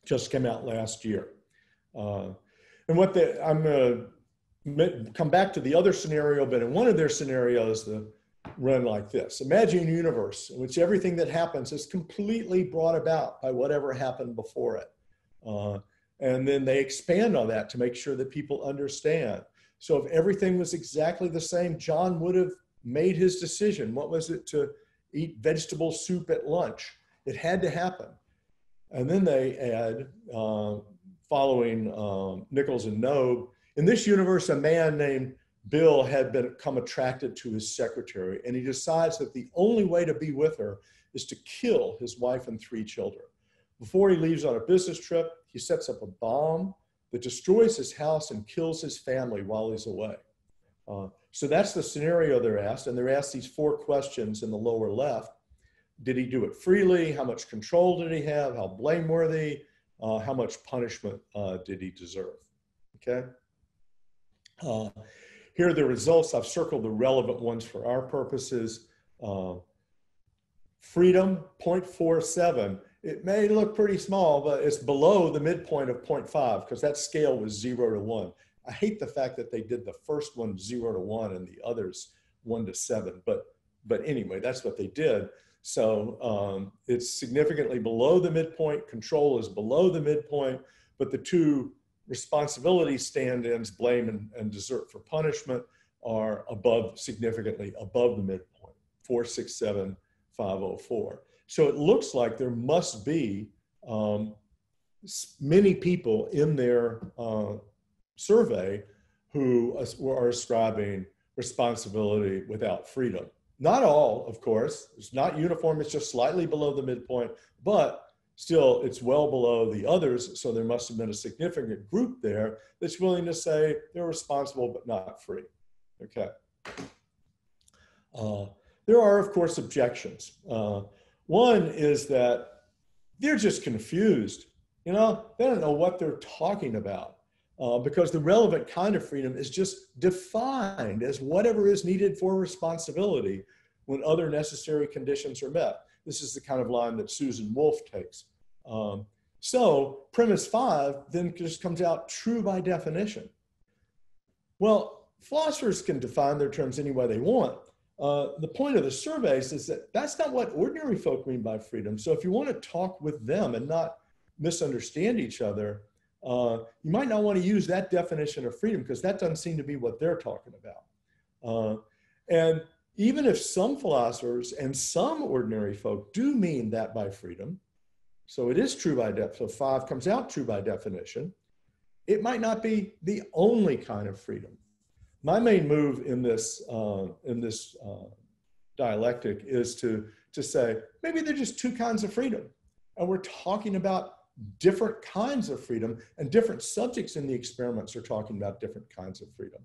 Just came out last year. Uh, and what they, I'm going to come back to the other scenario, but in one of their scenarios, the run like this. Imagine a universe in which everything that happens is completely brought about by whatever happened before it. Uh, and then they expand on that to make sure that people understand. So if everything was exactly the same, John would have made his decision. What was it to eat vegetable soup at lunch? It had to happen. And then they add, uh, following um, Nichols and Knobe, in this universe, a man named Bill had become attracted to his secretary, and he decides that the only way to be with her is to kill his wife and three children. Before he leaves on a business trip, he sets up a bomb that destroys his house and kills his family while he's away. Uh, so that's the scenario they're asked, and they're asked these four questions in the lower left. Did he do it freely? How much control did he have? How blameworthy? Uh, how much punishment uh, did he deserve? Okay. Uh, here are the results. I've circled the relevant ones for our purposes. Uh, freedom, 0.47. It may look pretty small, but it's below the midpoint of 0.5 because that scale was zero to one. I hate the fact that they did the first one zero to one and the others one to seven, but but anyway, that's what they did. So um, it's significantly below the midpoint. Control is below the midpoint, but the two responsibility stand-ins, blame and, and desert for punishment, are above, significantly above the midpoint, 467, 504. So it looks like there must be um, many people in their uh, survey who are ascribing responsibility without freedom. Not all, of course. It's not uniform. It's just slightly below the midpoint, but still it's well below the others. So there must have been a significant group there that's willing to say they're responsible but not free. Okay. Uh, there are, of course, objections. Uh, one is that they're just confused. You know, they don't know what they're talking about. Uh, because the relevant kind of freedom is just defined as whatever is needed for responsibility when other necessary conditions are met. This is the kind of line that Susan Wolf takes. Um, so premise five then just comes out true by definition. Well, philosophers can define their terms any way they want. Uh, the point of the surveys is that that's not what ordinary folk mean by freedom. So if you want to talk with them and not misunderstand each other, uh, you might not want to use that definition of freedom because that doesn't seem to be what they're talking about. Uh, and even if some philosophers and some ordinary folk do mean that by freedom, so it is true by definition, so five comes out true by definition, it might not be the only kind of freedom. My main move in this, uh, in this uh, dialectic is to, to say maybe they're just two kinds of freedom. And we're talking about different kinds of freedom, and different subjects in the experiments are talking about different kinds of freedom.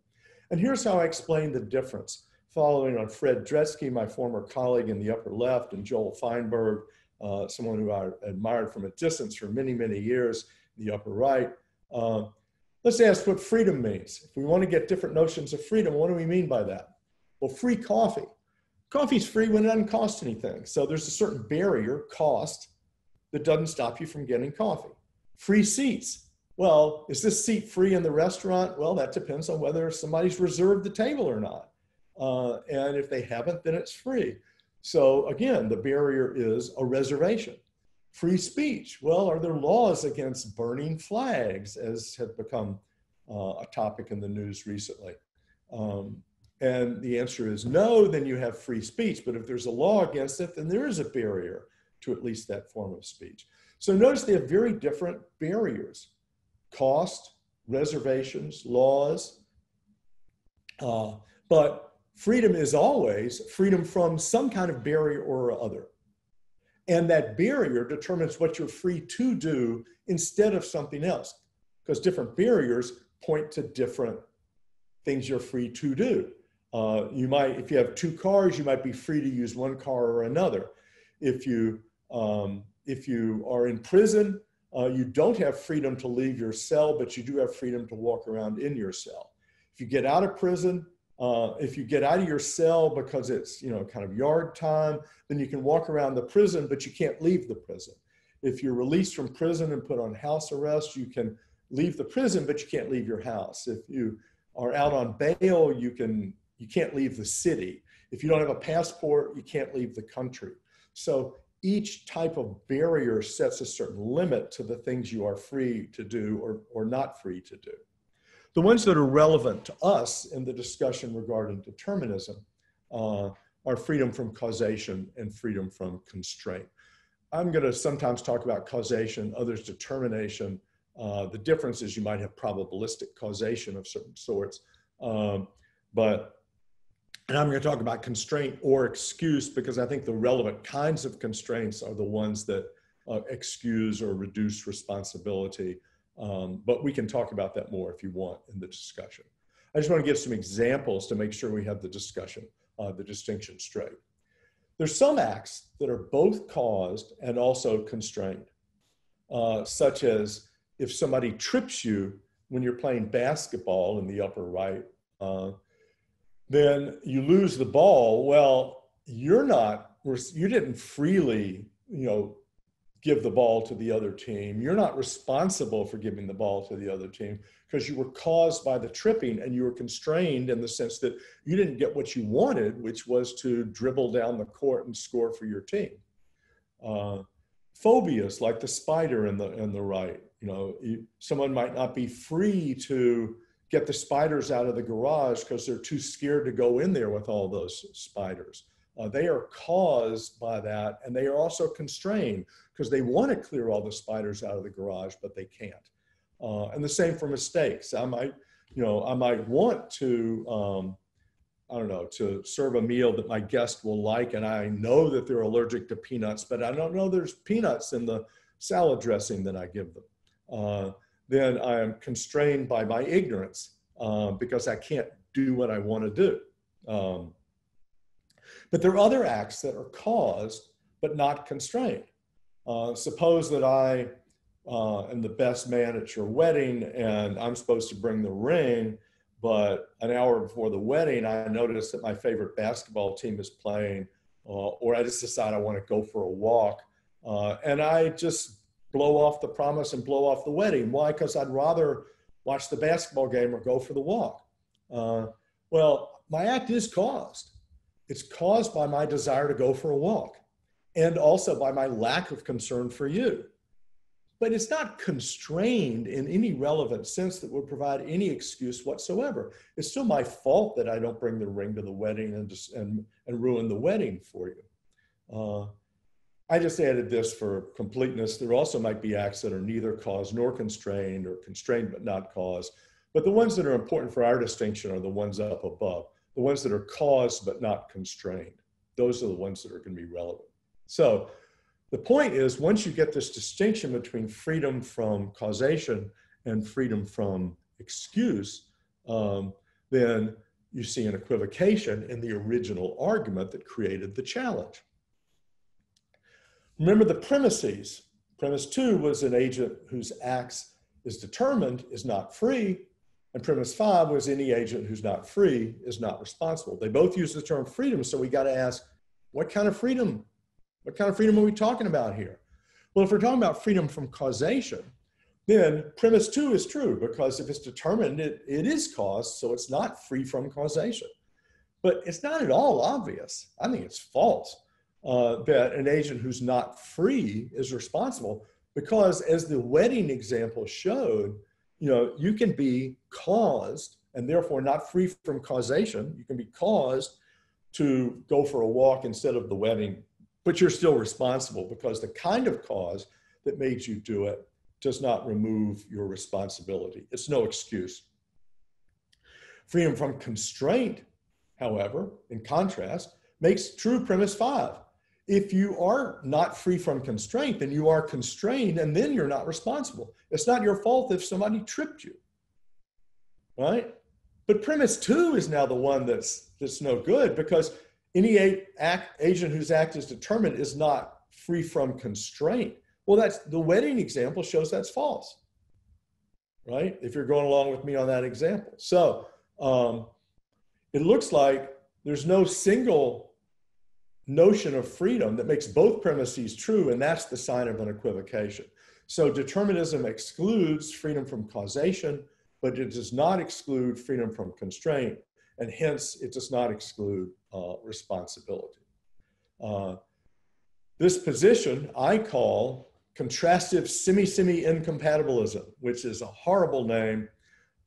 And here's how I explain the difference. Following on Fred Dretske, my former colleague in the upper left, and Joel Feinberg, uh, someone who I admired from a distance for many, many years, in the upper right. Let's ask what freedom means. If we want to get different notions of freedom, what do we mean by that? Well, free coffee. Coffee's free when it doesn't cost anything. So there's a certain barrier, cost, that doesn't stop you from getting coffee. Free seats. Well, is this seat free in the restaurant? Well, that depends on whether somebody's reserved the table or not. Uh, and if they haven't, then it's free. So again, the barrier is a reservation. Free speech. Well, are there laws against burning flags, as have become uh, a topic in the news recently? Um, and the answer is no, then you have free speech. But if there's a law against it, then there is a barrier to at least that form of speech. So notice they have very different barriers cost, reservations, laws. Uh, but freedom is always freedom from some kind of barrier or other. And that barrier determines what you're free to do instead of something else, because different barriers point to different things you're free to do. Uh, you might, if you have two cars, you might be free to use one car or another. If you um, if you are in prison, uh, you don't have freedom to leave your cell, but you do have freedom to walk around in your cell. If you get out of prison, uh, if you get out of your cell because it's you know kind of yard time, then you can walk around the prison, but you can't leave the prison. If you're released from prison and put on house arrest, you can leave the prison, but you can't leave your house. If you are out on bail, you can you can't leave the city. If you don't have a passport, you can't leave the country. So each type of barrier sets a certain limit to the things you are free to do or, or not free to do. The ones that are relevant to us in the discussion regarding determinism uh, are freedom from causation and freedom from constraint. I'm going to sometimes talk about causation, others determination. Uh, the difference is you might have probabilistic causation of certain sorts, um, but and I'm going to talk about constraint or excuse because I think the relevant kinds of constraints are the ones that uh, excuse or reduce responsibility. Um, but we can talk about that more if you want in the discussion. I just want to give some examples to make sure we have the discussion, uh, the distinction straight. There's some acts that are both caused and also constrained, uh, such as if somebody trips you when you're playing basketball in the upper right, uh, then you lose the ball. Well, you're not, you didn't freely, you know, give the ball to the other team. You're not responsible for giving the ball to the other team because you were caused by the tripping and you were constrained in the sense that you didn't get what you wanted, which was to dribble down the court and score for your team. Uh, phobias like the spider in the in the right, you know, you, someone might not be free to get the spiders out of the garage because they're too scared to go in there with all those spiders. Uh, they are caused by that, and they are also constrained because they want to clear all the spiders out of the garage, but they can't. Uh, and the same for mistakes. I might, you know, I might want to, um, I don't know, to serve a meal that my guest will like, and I know that they're allergic to peanuts, but I don't know there's peanuts in the salad dressing that I give them. Uh, then I am constrained by my ignorance uh, because I can't do what I want to do. Um, but there are other acts that are caused but not constrained. Uh, suppose that I uh, am the best man at your wedding and I'm supposed to bring the ring, but an hour before the wedding, I notice that my favorite basketball team is playing, uh, or I just decide I want to go for a walk. Uh, and I just blow off the promise and blow off the wedding. Why? Because I'd rather watch the basketball game or go for the walk. Uh, well, my act is caused. It's caused by my desire to go for a walk and also by my lack of concern for you. But it's not constrained in any relevant sense that would provide any excuse whatsoever. It's still my fault that I don't bring the ring to the wedding and, just, and, and ruin the wedding for you. Uh, I just added this for completeness. There also might be acts that are neither caused nor constrained or constrained but not caused. But the ones that are important for our distinction are the ones up above, the ones that are caused but not constrained. Those are the ones that are going to be relevant. So the point is once you get this distinction between freedom from causation and freedom from excuse, um, then you see an equivocation in the original argument that created the challenge. Remember the premises. Premise two was an agent whose acts is determined is not free. And premise five was any agent who's not free is not responsible. They both use the term freedom, so we got to ask, what kind of freedom? What kind of freedom are we talking about here? Well, if we're talking about freedom from causation, then premise two is true because if it's determined, it, it is caused, so it's not free from causation. But it's not at all obvious. I think it's false uh, that an agent who's not free is responsible because, as the wedding example showed, you know, you can be caused and therefore not free from causation. You can be caused to go for a walk instead of the wedding, but you're still responsible because the kind of cause that made you do it does not remove your responsibility. It's no excuse. Freedom from constraint, however, in contrast, makes true premise five. If you are not free from constraint, then you are constrained and then you're not responsible. It's not your fault if somebody tripped you, right? But premise two is now the one that's, that's no good because any act, agent whose act is determined is not free from constraint. Well, that's the wedding example shows that's false, right? If you're going along with me on that example. So um, it looks like there's no single notion of freedom that makes both premises true, and that's the sign of an equivocation. So determinism excludes freedom from causation, but it does not exclude freedom from constraint, and hence it does not exclude uh, responsibility. Uh, this position I call contrastive semi-semi incompatibilism, which is a horrible name.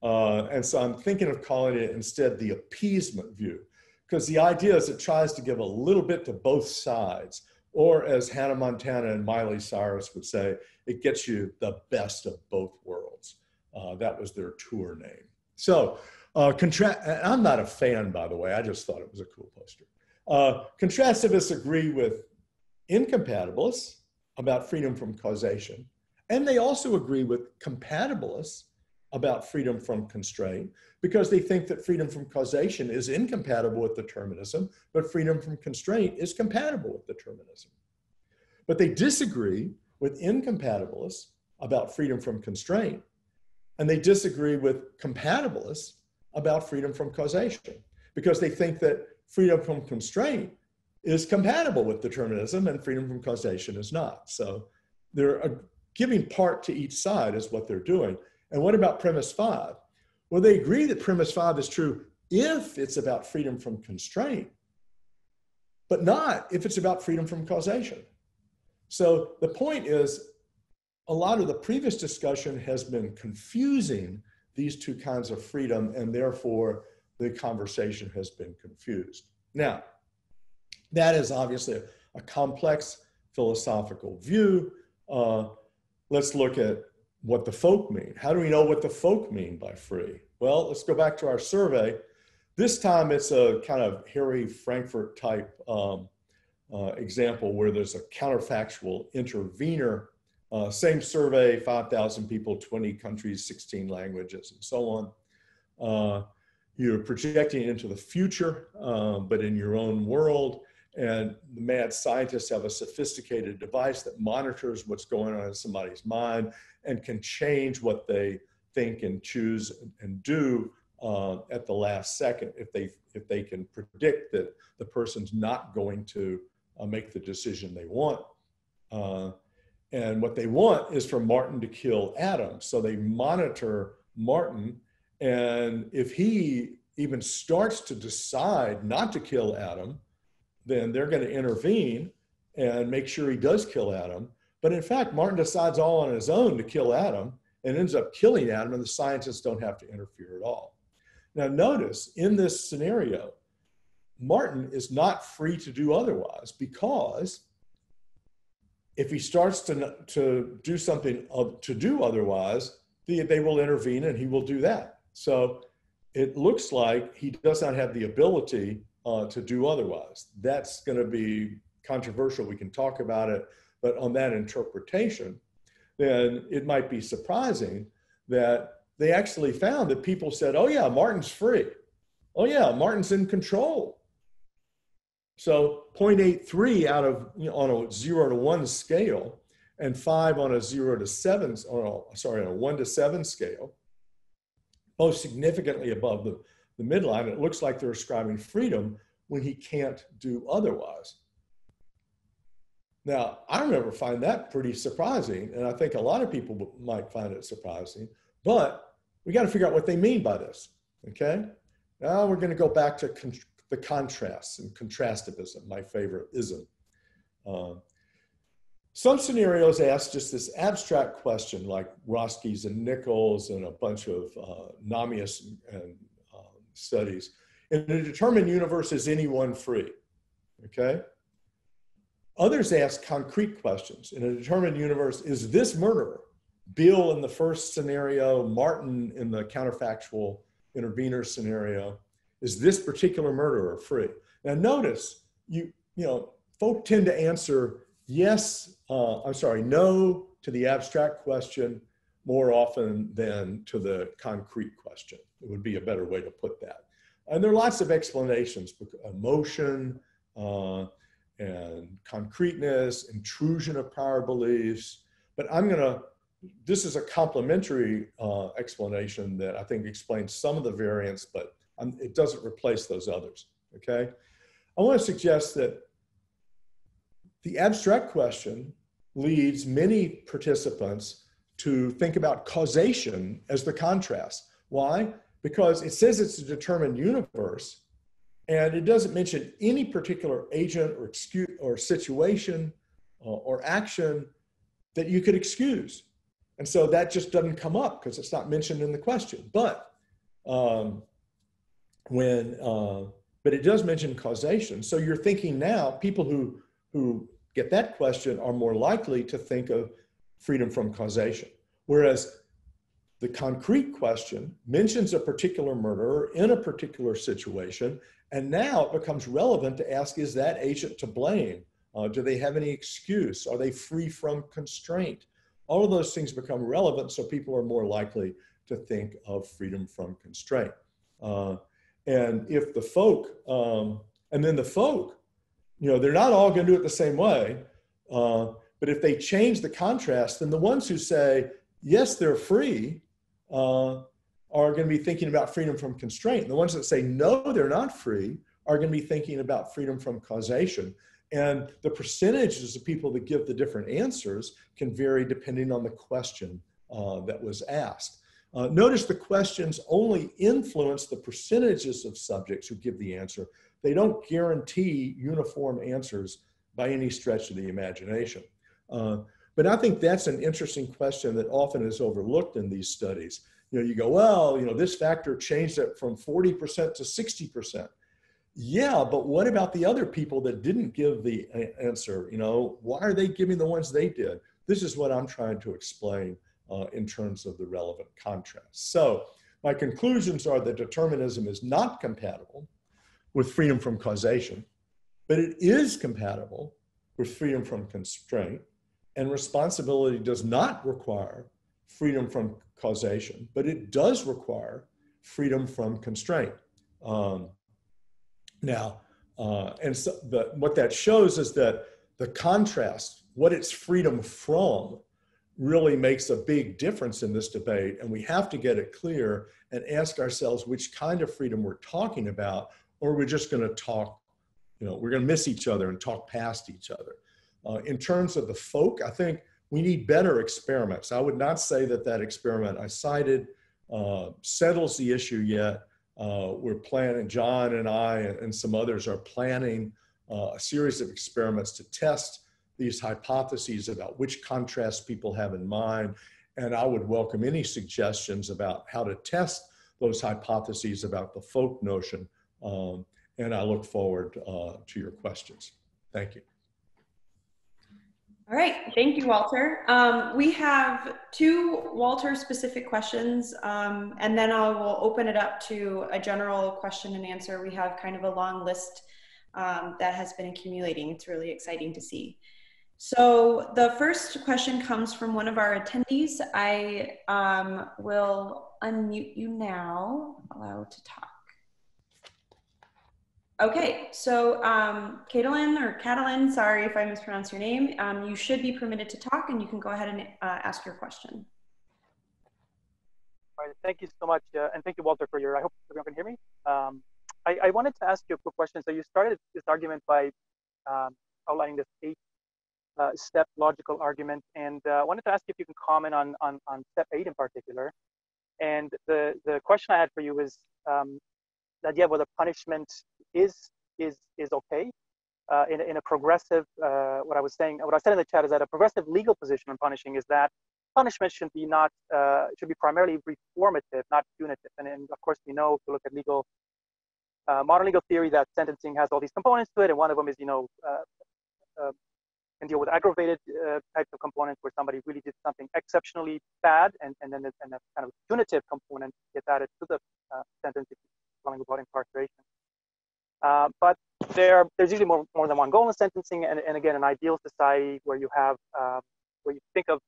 Uh, and so I'm thinking of calling it instead the appeasement view, because the idea is it tries to give a little bit to both sides, or as Hannah Montana and Miley Cyrus would say, it gets you the best of both worlds. Uh, that was their tour name. So, uh, I'm not a fan, by the way. I just thought it was a cool poster. Uh, contrastivists agree with incompatibilists about freedom from causation. And they also agree with compatibilists about freedom from constraint because they think that freedom from causation is incompatible with determinism, but freedom from constraint is compatible with determinism. But they disagree with incompatibilists about freedom from constraint, and they disagree with compatibilists about freedom from causation because they think that freedom from constraint is compatible with determinism and freedom from causation is not. So they're uh, giving part to each side is what they're doing. And what about premise five? Well, they agree that premise five is true if it's about freedom from constraint, but not if it's about freedom from causation. So the point is, a lot of the previous discussion has been confusing these two kinds of freedom, and therefore the conversation has been confused. Now, that is obviously a, a complex philosophical view. Uh, let's look at what the folk mean. How do we know what the folk mean by free? Well, let's go back to our survey. This time it's a kind of Harry Frankfurt type um, uh, example where there's a counterfactual intervener. Uh, same survey, 5,000 people, 20 countries, 16 languages, and so on. Uh, you're projecting into the future, um, but in your own world. And the mad scientists have a sophisticated device that monitors what's going on in somebody's mind and can change what they think and choose and do uh, at the last second if they if they can predict that the person's not going to uh, make the decision they want. Uh, and what they want is for Martin to kill Adam. So they monitor Martin, and if he even starts to decide not to kill Adam, then they're going to intervene and make sure he does kill Adam. But in fact, Martin decides all on his own to kill Adam and ends up killing Adam, and the scientists don't have to interfere at all. Now, notice in this scenario, Martin is not free to do otherwise because if he starts to, to do something of, to do otherwise, they, they will intervene and he will do that. So it looks like he does not have the ability uh, to do otherwise. That's going to be controversial. We can talk about it, but on that interpretation, then it might be surprising that they actually found that people said, oh, yeah, Martin's free. Oh, yeah, Martin's in control. So 0.83 out of, you know, on a zero to one scale and five on a zero to seven, or sorry, on a one to seven scale, both significantly above the, the midline. It looks like they're ascribing freedom when he can't do otherwise. Now, I remember find that pretty surprising, and I think a lot of people might find it surprising, but we got to figure out what they mean by this, okay? Now we're going to go back to con- the contrasts and contrastivism, my favorite ism. Uh, some scenarios ask just this abstract question, like Roskies and Nichols and a bunch of uh, Nahmias and, uh, studies. In a determined universe, is anyone free? Okay. Others ask concrete questions. In a determined universe, is this murderer, Bill in the first scenario, Martin in the counterfactual intervener scenario, is this particular murderer free? Now notice, you, you know, folk tend to answer yes, uh, I'm sorry, no to the abstract question more often than to the concrete question. It would be a better way to put that. And there are lots of explanations, emotion, uh, and concreteness, intrusion of power beliefs. But I'm going to, this is a complementary uh, explanation that I think explains some of the variants, but I'm, it doesn't replace those others. Okay. I want to suggest that the abstract question leads many participants to think about causation as the contrast. Why? Because it says it's a determined universe, and it doesn't mention any particular agent or excuse or situation uh, or action that you could excuse. And so that just doesn't come up because it's not mentioned in the question. But um, when, uh, but it does mention causation. So you're thinking now, people who who get that question are more likely to think of freedom from causation. Whereas the concrete question mentions a particular murderer in a particular situation and now it becomes relevant to ask is that agent to blame? Uh, do they have any excuse? Are they free from constraint? All of those things become relevant, so people are more likely to think of freedom from constraint. Uh, and if the folk, um, and then the folk, you know, they're not all going to do it the same way. Uh, but if they change the contrast, then the ones who say, yes, they're free, uh, are going to be thinking about freedom from constraint. The ones that say no, they're not free are going to be thinking about freedom from causation. And the percentages of people that give the different answers can vary depending on the question uh, that was asked. Uh, notice the questions only influence the percentages of subjects who give the answer. They don't guarantee uniform answers by any stretch of the imagination. Uh, but I think that's an interesting question that often is overlooked in these studies you know, you go, well, you know, this factor changed it from 40% to 60%. Yeah, but what about the other people that didn't give the answer? You know, why are they giving the ones they did? This is what I'm trying to explain uh, in terms of the relevant contrast. So my conclusions are that determinism is not compatible with freedom from causation, but it is compatible with freedom from constraint, and responsibility does not require freedom from causation, but it does require freedom from constraint. Um, now, uh, and so the, what that shows is that the contrast, what it's freedom from, really makes a big difference in this debate. And we have to get it clear and ask ourselves which kind of freedom we're talking about, or we're just going to talk, you know, we're going to miss each other and talk past each other. Uh, in terms of the folk, I think we need better experiments. I would not say that that experiment I cited uh, settles the issue yet. Uh, we're planning, John and I and, and some others are planning uh, a series of experiments to test these hypotheses about which contrasts people have in mind. And I would welcome any suggestions about how to test those hypotheses about the folk notion. Um, and I look forward uh, to your questions. Thank you. All right, thank you, Walter. Um, we have two Walter specific questions, um, and then I will open it up to a general question and answer. We have kind of a long list um, that has been accumulating. It's really exciting to see. So the first question comes from one of our attendees. I um, will unmute you now, allow to talk. Okay, so um, or Catalin, sorry if I mispronounce your name, um, you should be permitted to talk and you can go ahead and uh, ask your question. All right, thank you so much. Uh, and thank you, Walter, for your, I hope everyone can hear me. Um, I, I, wanted to ask you a quick question. So you started this argument by um, outlining this eight uh, step logical argument. And uh, I wanted to ask if you can comment on, on, on step eight in particular. And the, the question I had for you is um, the idea of whether punishment is, is, is okay. Uh, in, in a progressive, uh, what I was saying, what I said in the chat is that a progressive legal position on punishing is that punishment should be not, uh, should be primarily reformative, not punitive. And, and of course, we know if you look at legal, uh, modern legal theory that sentencing has all these components to it. And one of them is, you know, deal with aggravated uh, types of components where somebody really did something exceptionally bad, and, and then and a kind of punitive component gets added to the uh, sentence if you're talking about incarceration. Uh, but there, there's usually more, more than one goal in sentencing, and, and again, an ideal society where you have uh, where you think of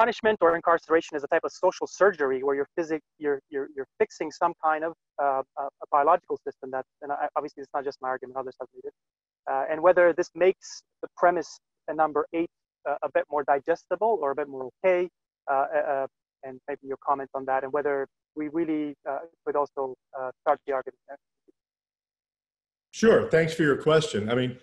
punishment or incarceration is a type of social surgery where you're physic you're, you're, you're fixing some kind of uh, a, biological system that and I, obviously it's not just my argument others have made it uh, and whether this makes the premise at number eight uh, a bit more digestible or a bit more okay, uh, uh, and maybe your comment on that, and whether we really could also start the argument. Sure. Thanks for your question. I mean,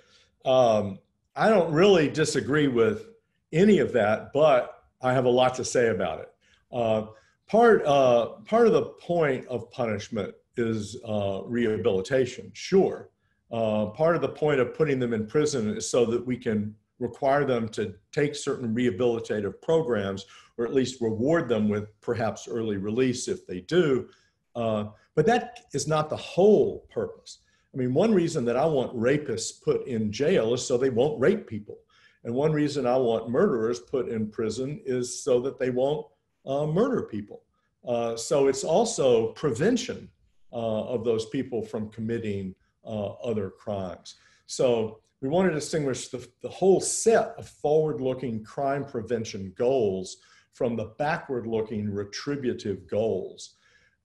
um, I don't really disagree with any of that, but I have a lot to say about it. Uh, part uh, part of the point of punishment is uh, rehabilitation, sure, uh, part of the point of putting them in prison is so that we can require them to take certain rehabilitative programs or at least reward them with perhaps early release if they do. Uh, but that is not the whole purpose. I mean, one reason that I want rapists put in jail is so they won't rape people. And one reason I want murderers put in prison is so that they won't uh, murder people. Uh, so it's also prevention uh, of those people from committing uh, other crimes. So we want to distinguish the, the whole set of forward looking crime prevention goals from the backward looking retributive goals.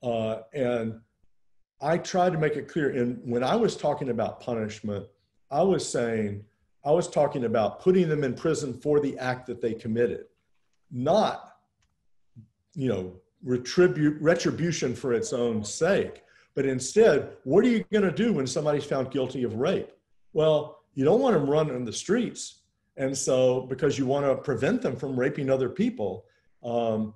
Uh, and I tried to make it clear. And when I was talking about punishment, I was saying, I was talking about putting them in prison for the act that they committed, not, you know, retribu- retribution for its own sake. But instead, what are you going to do when somebody's found guilty of rape? Well, you don't want them running in the streets. And so, because you want to prevent them from raping other people, um,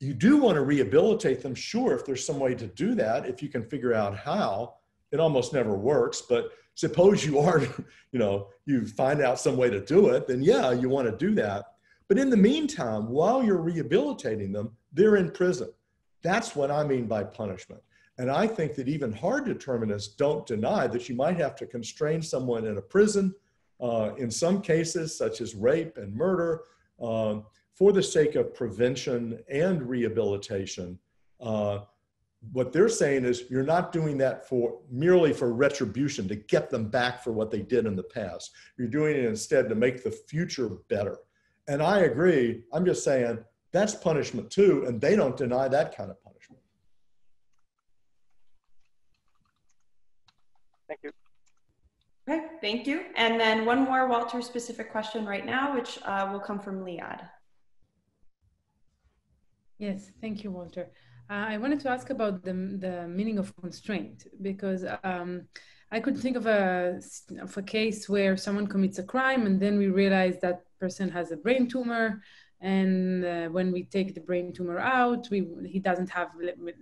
you do want to rehabilitate them, sure, if there's some way to do that, if you can figure out how. It almost never works, but suppose you are, *laughs* you know, you find out some way to do it, then yeah, you want to do that. But in the meantime, while you're rehabilitating them, they're in prison. That's what I mean by punishment. And I think that even hard determinists don't deny that you might have to constrain someone in a prison uh, in some cases, such as rape and murder, um, for the sake of prevention and rehabilitation. Uh, what they're saying is you're not doing that for merely for retribution to get them back for what they did in the past. You're doing it instead to make the future better. And I agree. I'm just saying that's punishment too, and they don't deny that kind of punishment. Thank you. Okay, thank you. And then one more Walter specific question right now, which uh, will come from Liad. Yes, thank you, Walter. I wanted to ask about the, the meaning of constraint because um, I could think of a, of a case where someone commits a crime and then we realize that person has a brain tumor and uh, when we take the brain tumor out, we, he doesn't have,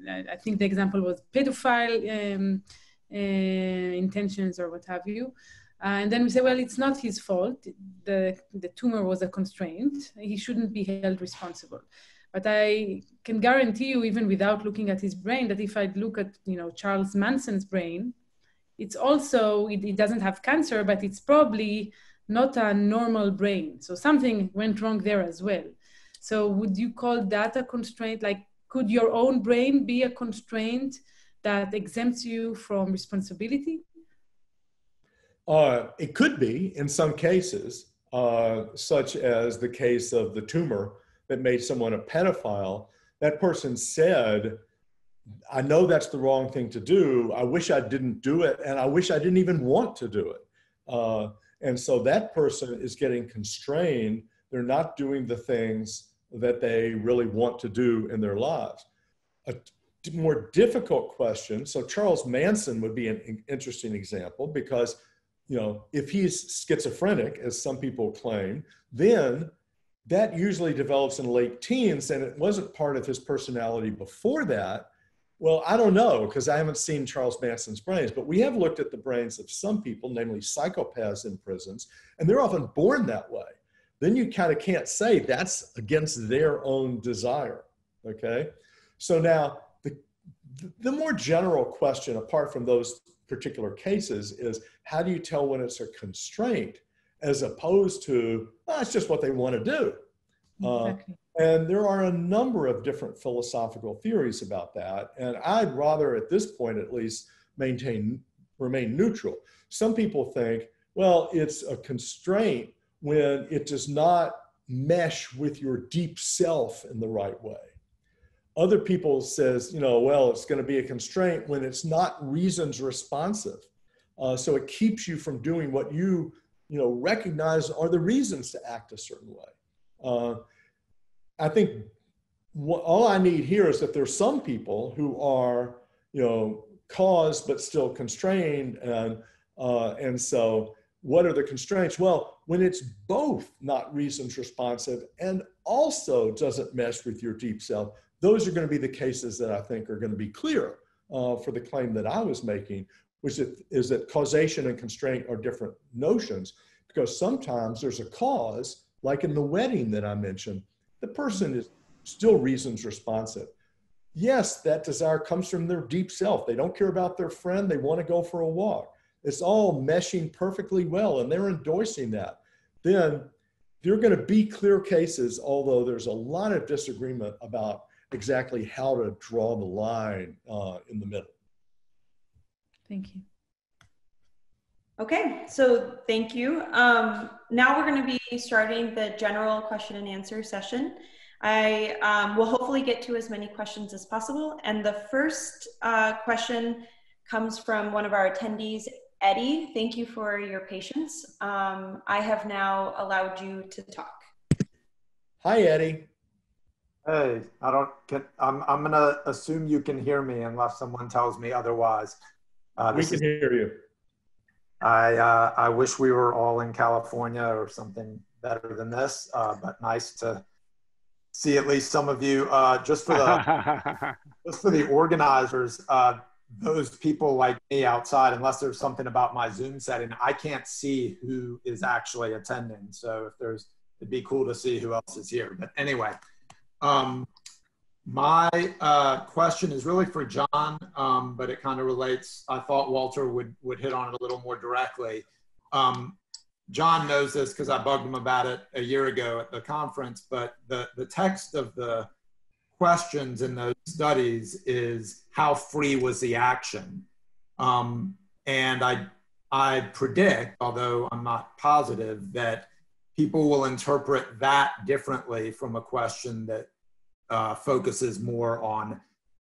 I think the example was pedophile um, uh, intentions or what have you. Uh, and then we say, well, it's not his fault. The, the tumor was a constraint. He shouldn't be held responsible. But I can guarantee you, even without looking at his brain, that if I look at, you know, Charles Manson's brain, it's also, it, it doesn't have cancer, but it's probably not a normal brain. So something went wrong there as well. So would you call that a constraint? Like, could your own brain be a constraint that exempts you from responsibility? Uh, it could be in some cases, uh, such as the case of the tumor that made someone a pedophile. That person said, I know that's the wrong thing to do. I wish I didn't do it, and I wish I didn't even want to do it. Uh, and so that person is getting constrained. They're not doing the things that they really want to do in their lives. A more difficult question. So Charles Manson would be an interesting example because, you know, if he's schizophrenic, as some people claim, then that usually develops in late teens and it wasn't part of his personality before that well, I don't know because I haven't seen Charles Manson's brains, but we have looked at the brains of some people, namely psychopaths in prisons, and they're often born that way. Then you kind of can't say that's against their own desire. Okay. So now the, the more general question, apart from those particular cases, is how do you tell when it's a constraint as opposed to, it's just what they want to do? Exactly. Uh, and there are a number of different philosophical theories about that. And I'd rather, at this point at least, maintain remain neutral. Some people think, well, it's a constraint when it does not mesh with your deep self in the right way. Other people says, you know, well, it's going to be a constraint when it's not reasons responsive. Uh, so it keeps you from doing what you, you know, recognize are the reasons to act a certain way. Uh, I think what, all I need here is that there's some people who are, you know, caused but still constrained, and uh, and so what are the constraints? Well, when it's both not reasons responsive and also doesn't mesh with your deep self, those are going to be the cases that I think are going to be clear uh, for the claim that I was making, which is that causation and constraint are different notions because sometimes there's a cause, like in the wedding that I mentioned, the person is still reasons responsive. Yes, that desire comes from their deep self. They don't care about their friend, they want to go for a walk. It's all meshing perfectly well, and they're endorsing that. Then there are going to be clear cases, although there's a lot of disagreement about exactly how to draw the line uh, in the middle. Thank you. Okay, so thank you. Um, now we're going to be starting the general question and answer session. I um, will hopefully get to as many questions as possible. And the first uh, question comes from one of our attendees, Eddy. Thank you for your patience. Um, I have now allowed you to talk. Hi, Eddy. Hey, I don't get, I'm, I'm going to assume you can hear me unless someone tells me otherwise. Uh, we can is, hear you. I uh, I wish we were all in California or something better than this, uh, but nice to see at least some of you. Uh, just for the *laughs* just for the organizers, uh, those people like me outside, unless there's something about my Zoom setting, I can't see who is actually attending. So if there's, it'd be cool to see who else is here. But anyway, um, my uh, question is really for John, um, but it kind of relates. I thought Walter would would hit on it a little more directly. Um, John knows this because I bugged him about it a year ago at the conference. But the the text of the questions in those studies is how free was the action, um, and I I predict, although I'm not positive, that people will interpret that differently from a question that uh, focuses more on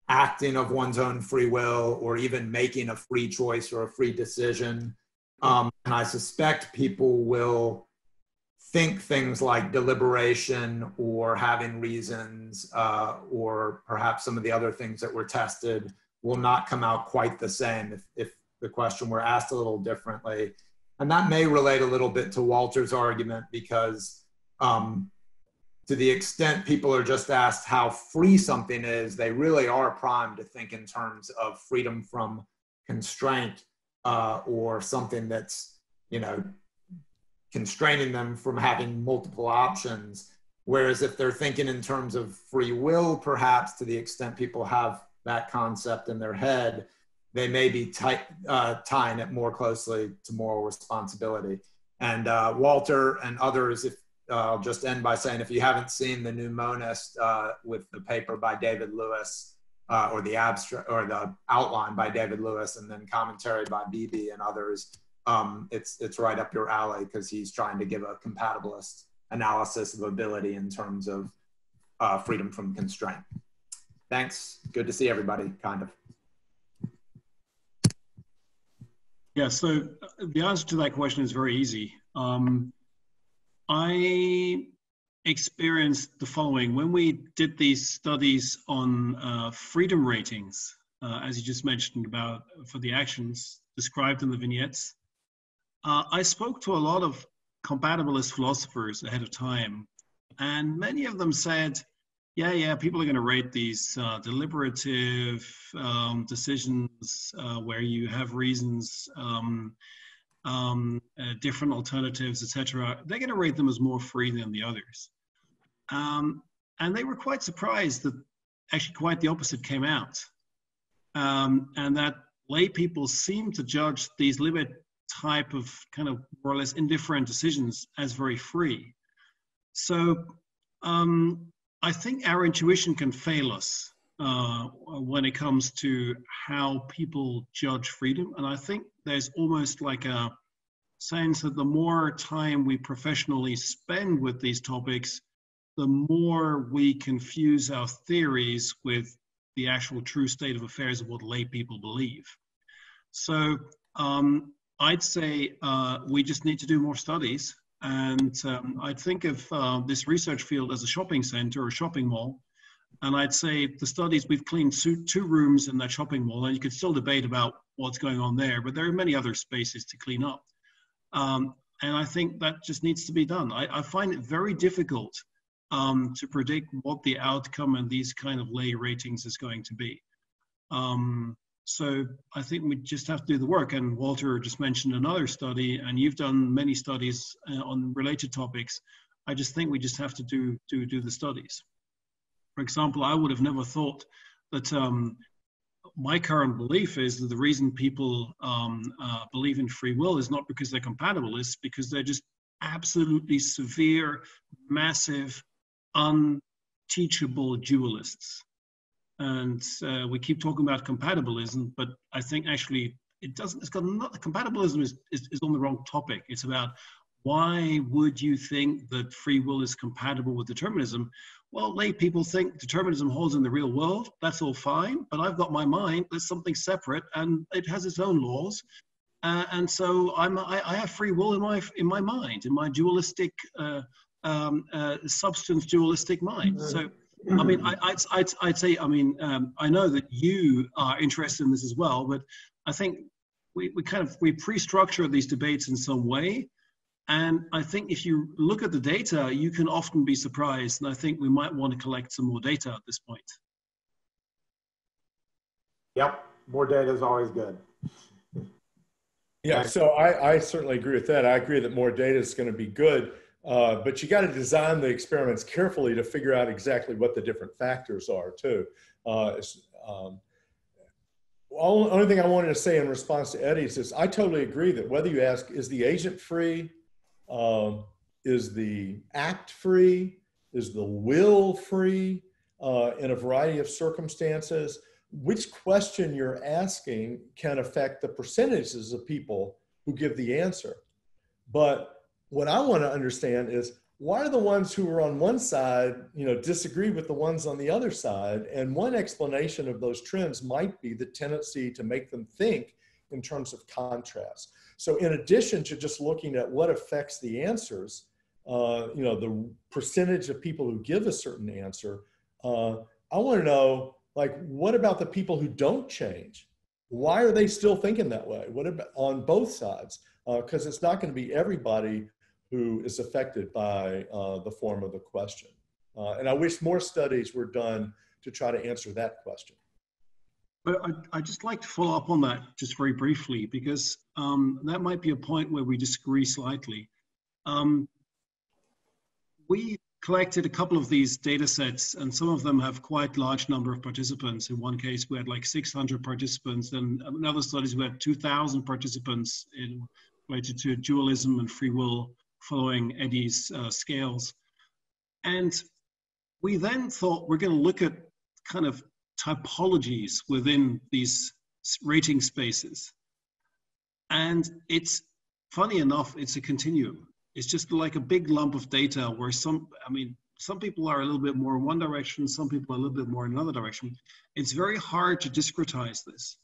acting of one's own free will or even making a free choice or a free decision. Um, and I suspect people will think things like deliberation or having reasons uh, or perhaps some of the other things that were tested will not come out quite the same if, if the question were asked a little differently. And that may relate a little bit to Walter's argument because um, to the extent people are just asked how free something is, they really are primed to think in terms of freedom from constraint uh, or something that's, you know, constraining them from having multiple options. Whereas if they're thinking in terms of free will, perhaps to the extent people have that concept in their head, they may be uh, tying it more closely to moral responsibility. And uh, Walter and others, if I'll just end by saying if you haven't seen the new monist uh, with the paper by David Lewis uh, or the abstract or the outline by David Lewis and then commentary by Beebe and others, um, it's it's right up your alley because he's trying to give a compatibilist analysis of ability in terms of uh, freedom from constraint. thanks. Good to see everybody, kind of. Yeah, so uh, the answer to that question is very easy. Um, I experienced the following. When we did these studies on uh, freedom ratings, uh, as you just mentioned about for the actions described in the vignettes, uh, I spoke to a lot of compatibilist philosophers ahead of time, and many of them said, yeah, yeah, people are going to rate these uh, deliberative um, decisions uh, where you have reasons, um, um, uh, different alternatives, etc. They're going to rate them as more free than the others. Um, and they were quite surprised that actually quite the opposite came out. Um, and that lay people seem to judge these limit type of kind of more or less indifferent decisions as very free. So um, I think our intuition can fail us uh, when it comes to how people judge freedom. And I think there's almost like a sense that the more time we professionally spend with these topics, the more we confuse our theories with the actual true state of affairs of what lay people believe. So um, I'd say uh, we just need to do more studies and um, I'd think of uh, this research field as a shopping center or shopping mall. And I'd say the studies, we've cleaned two, two rooms in that shopping mall, and you could still debate about what's going on there, but there are many other spaces to clean up. Um, and I think that just needs to be done. I, I find it very difficult um, to predict what the outcome and these kind of lay ratings is going to be. Um, so I think we just have to do the work. And Walter just mentioned another study, and you've done many studies uh, on related topics. I just think we just have to do do do the studies. For example, I would have never thought that um, my current belief is that the reason people um, uh, believe in free will is not because they're compatibilists, because they're just absolutely severe, massive, unteachable dualists and uh, we keep talking about compatibilism, but I think actually it doesn't. It's got not compatibilism is, is, is on the wrong topic. It's about why would you think that free will is compatible with determinism? Well, lay people think determinism holds in the real world. That's all fine, but I've got my mind. There's something separate, and it has its own laws. Uh, and so I'm, I, I, have free will in my in my mind, in my dualistic uh, um, uh, substance dualistic mind. So I mean, I, would I'd, I'd say, I mean, um, I know that you are interested in this as well, but I think we, we kind of, we pre-structure these debates in some way. And I think if you look at the data, you can often be surprised. And I think we might want to collect some more data at this point. Yep, more data is always good. Yeah, so I, I certainly agree with that. I agree that more data is going to be good. Uh, but you got to design the experiments carefully to figure out exactly what the different factors are too. Uh, um, only, only thing I wanted to say in response to Eddy's is I totally agree that whether you ask, is the agent free? Um, is the act free? Is the will free uh, in a variety of circumstances? Which question you're asking can affect the percentages of people who give the answer. But what I want to understand is why are the ones who are on one side, you know, disagree with the ones on the other side? And one explanation of those trends might be the tendency to make them think in terms of contrast. So in addition to just looking at what affects the answers, uh, you know, the percentage of people who give a certain answer, uh, I want to know, like, what about the people who don't change? Why are they still thinking that way? What about on both sides? Because uh, it's not going to be everybody who is affected by uh, the form of the question. Uh, and I wish more studies were done to try to answer that question. But I, I just like to follow up on that just very briefly because um, that might be a point where we disagree slightly. Um, we collected a couple of these data sets and some of them have quite large number of participants. In one case, we had like 600 participants and in other studies, we had 2,000 participants in, related to dualism and free will following Eddy's uh, scales. And we then thought we're going to look at kind of typologies within these rating spaces. And it's funny enough, it's a continuum. It's just like a big lump of data where some, I mean, some people are a little bit more in one direction, some people are a little bit more in another direction. It's very hard to discretize this.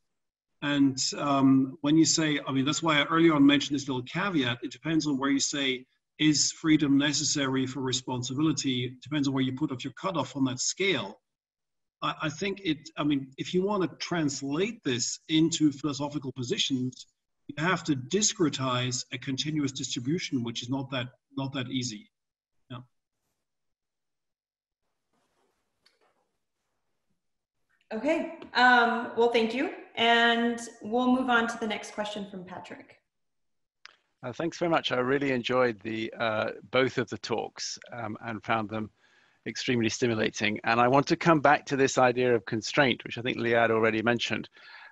And um, when you say, I mean, that's why I earlier on mentioned this little caveat. It depends on where you say, is freedom necessary for responsibility? It depends on where you put up your cutoff on that scale. I, I think it, I mean, if you want to translate this into philosophical positions, you have to discretize a continuous distribution, which is not that, not that easy. Yeah. Okay, um, well, thank you. And we'll move on to the next question from Patrick. Uh, thanks very much. I really enjoyed the uh, both of the talks um, and found them extremely stimulating. And I want to come back to this idea of constraint, which I think Liad already mentioned.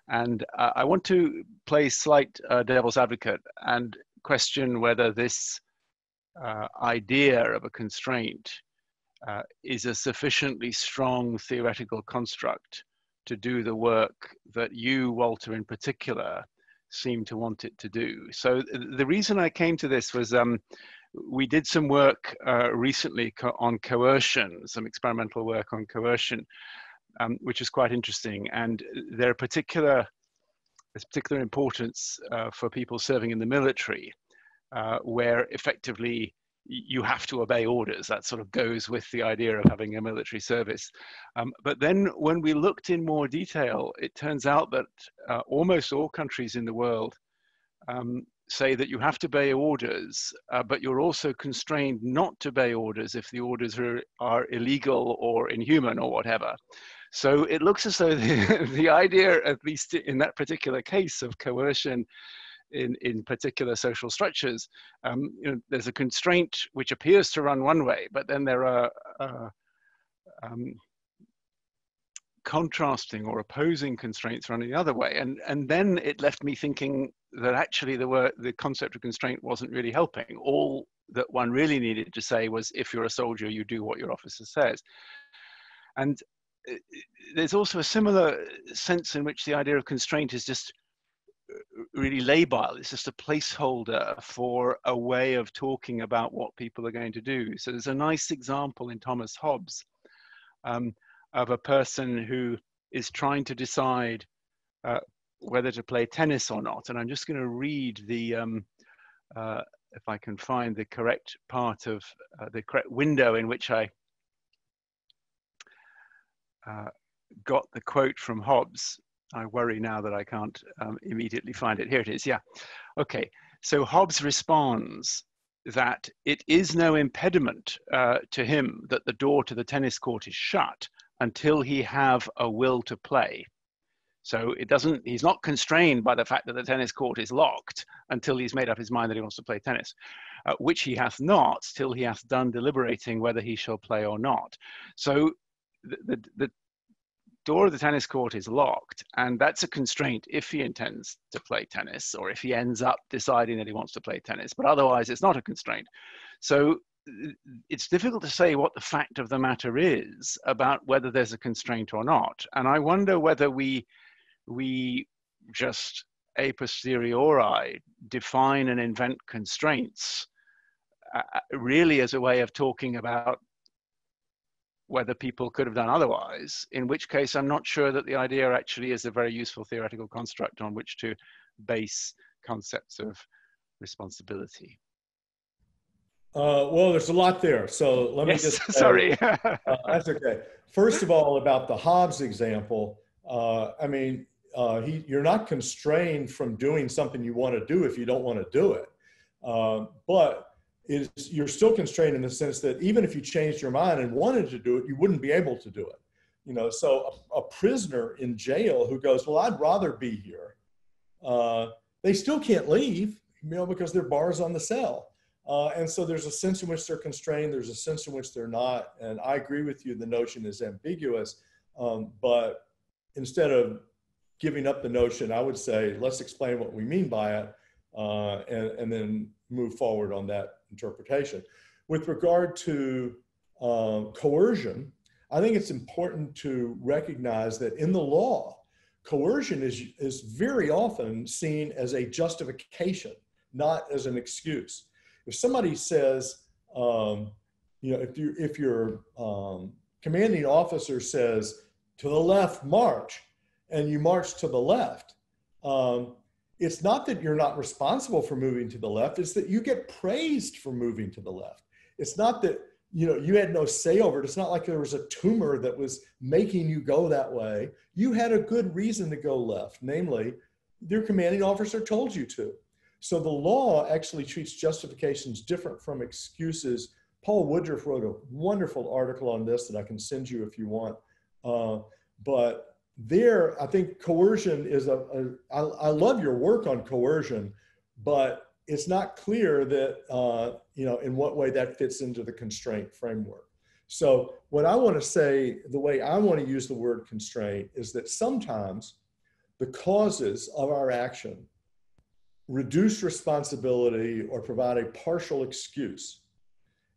And uh, I want to play slight uh, devil's advocate and question whether this uh, idea of a constraint uh, is a sufficiently strong theoretical construct to do the work that you, Walter, in particular, seem to want it to do. So the reason I came to this was um, we did some work uh, recently co on coercion, some experimental work on coercion, um, which is quite interesting. And there are particular, there's particular importance uh, for people serving in the military, uh, where effectively you have to obey orders. That sort of goes with the idea of having a military service. Um, but then when we looked in more detail, it turns out that uh, almost all countries in the world um, say that you have to obey orders, uh, but you're also constrained not to obey orders if the orders are, are illegal or inhuman or whatever. So it looks as though *laughs* the, the idea, at least in that particular case of coercion, in, in particular social structures, um, you know, there's a constraint which appears to run one way, but then there are uh, um, contrasting or opposing constraints running the other way. And, and then it left me thinking that actually the, word, the concept of constraint wasn't really helping. All that one really needed to say was, if you're a soldier, you do what your officer says. And uh, there's also a similar sense in which the idea of constraint is just really labile. It's just a placeholder for a way of talking about what people are going to do. So there's a nice example in Thomas Hobbes um, of a person who is trying to decide uh, whether to play tennis or not. And I'm just going to read the, um, uh, if I can find the correct part of uh, the correct window in which I uh, got the quote from Hobbes. I worry now that I can't um, immediately find it. Here it is, yeah. Okay, so Hobbes responds that it is no impediment uh, to him that the door to the tennis court is shut until he have a will to play. So it doesn't, he's not constrained by the fact that the tennis court is locked until he's made up his mind that he wants to play tennis, uh, which he hath not till he hath done deliberating whether he shall play or not. So the, the, the door of the tennis court is locked, and that's a constraint if he intends to play tennis or if he ends up deciding that he wants to play tennis. But otherwise, it's not a constraint. So it's difficult to say what the fact of the matter is about whether there's a constraint or not. And I wonder whether we we just a posteriori define and invent constraints uh, really as a way of talking about whether people could have done otherwise, in which case I'm not sure that the idea actually is a very useful theoretical construct on which to base concepts of responsibility. Uh, well, there's a lot there. So let yes, me just. *laughs* sorry. uh, that's okay. First of all, about the Hobbes example, uh, I mean, uh, he, you're not constrained from doing something you want to do if you don't want to do it. Uh, but is you're still constrained in the sense that even if you changed your mind and wanted to do it, you wouldn't be able to do it. You know, so a, a prisoner in jail who goes, "Well, I'd rather be here," uh, they still can't leave, you know, because there are bars on the cell. Uh, and so there's a sense in which they're constrained. There's a sense in which they're not. And I agree with you. The notion is ambiguous, um, but instead of giving up the notion, I would say let's explain what we mean by it, uh, and, and then move forward on that interpretation. With regard to uh, coercion, I think it's important to recognize that in the law, coercion is, is very often seen as a justification, not as an excuse. If somebody says, um, you know, if you if your um, commanding officer says to the left march, and you march to the left, um, it's not that you're not responsible for moving to the left; it's that you get praised for moving to the left. It's not that you know you had no say over it. It's not like there was a tumor that was making you go that way. You had a good reason to go left, namely, your commanding officer told you to. So the law actually treats justifications different from excuses. Paul Woodruff wrote a wonderful article on this that I can send you if you want. Uh, but there, I think coercion is a. a I, I love your work on coercion, but it's not clear that uh, you know in what way that fits into the constraint framework. So what I want to say, the way I want to use the word constraint is that sometimes the causes of our action reduce responsibility or provide a partial excuse.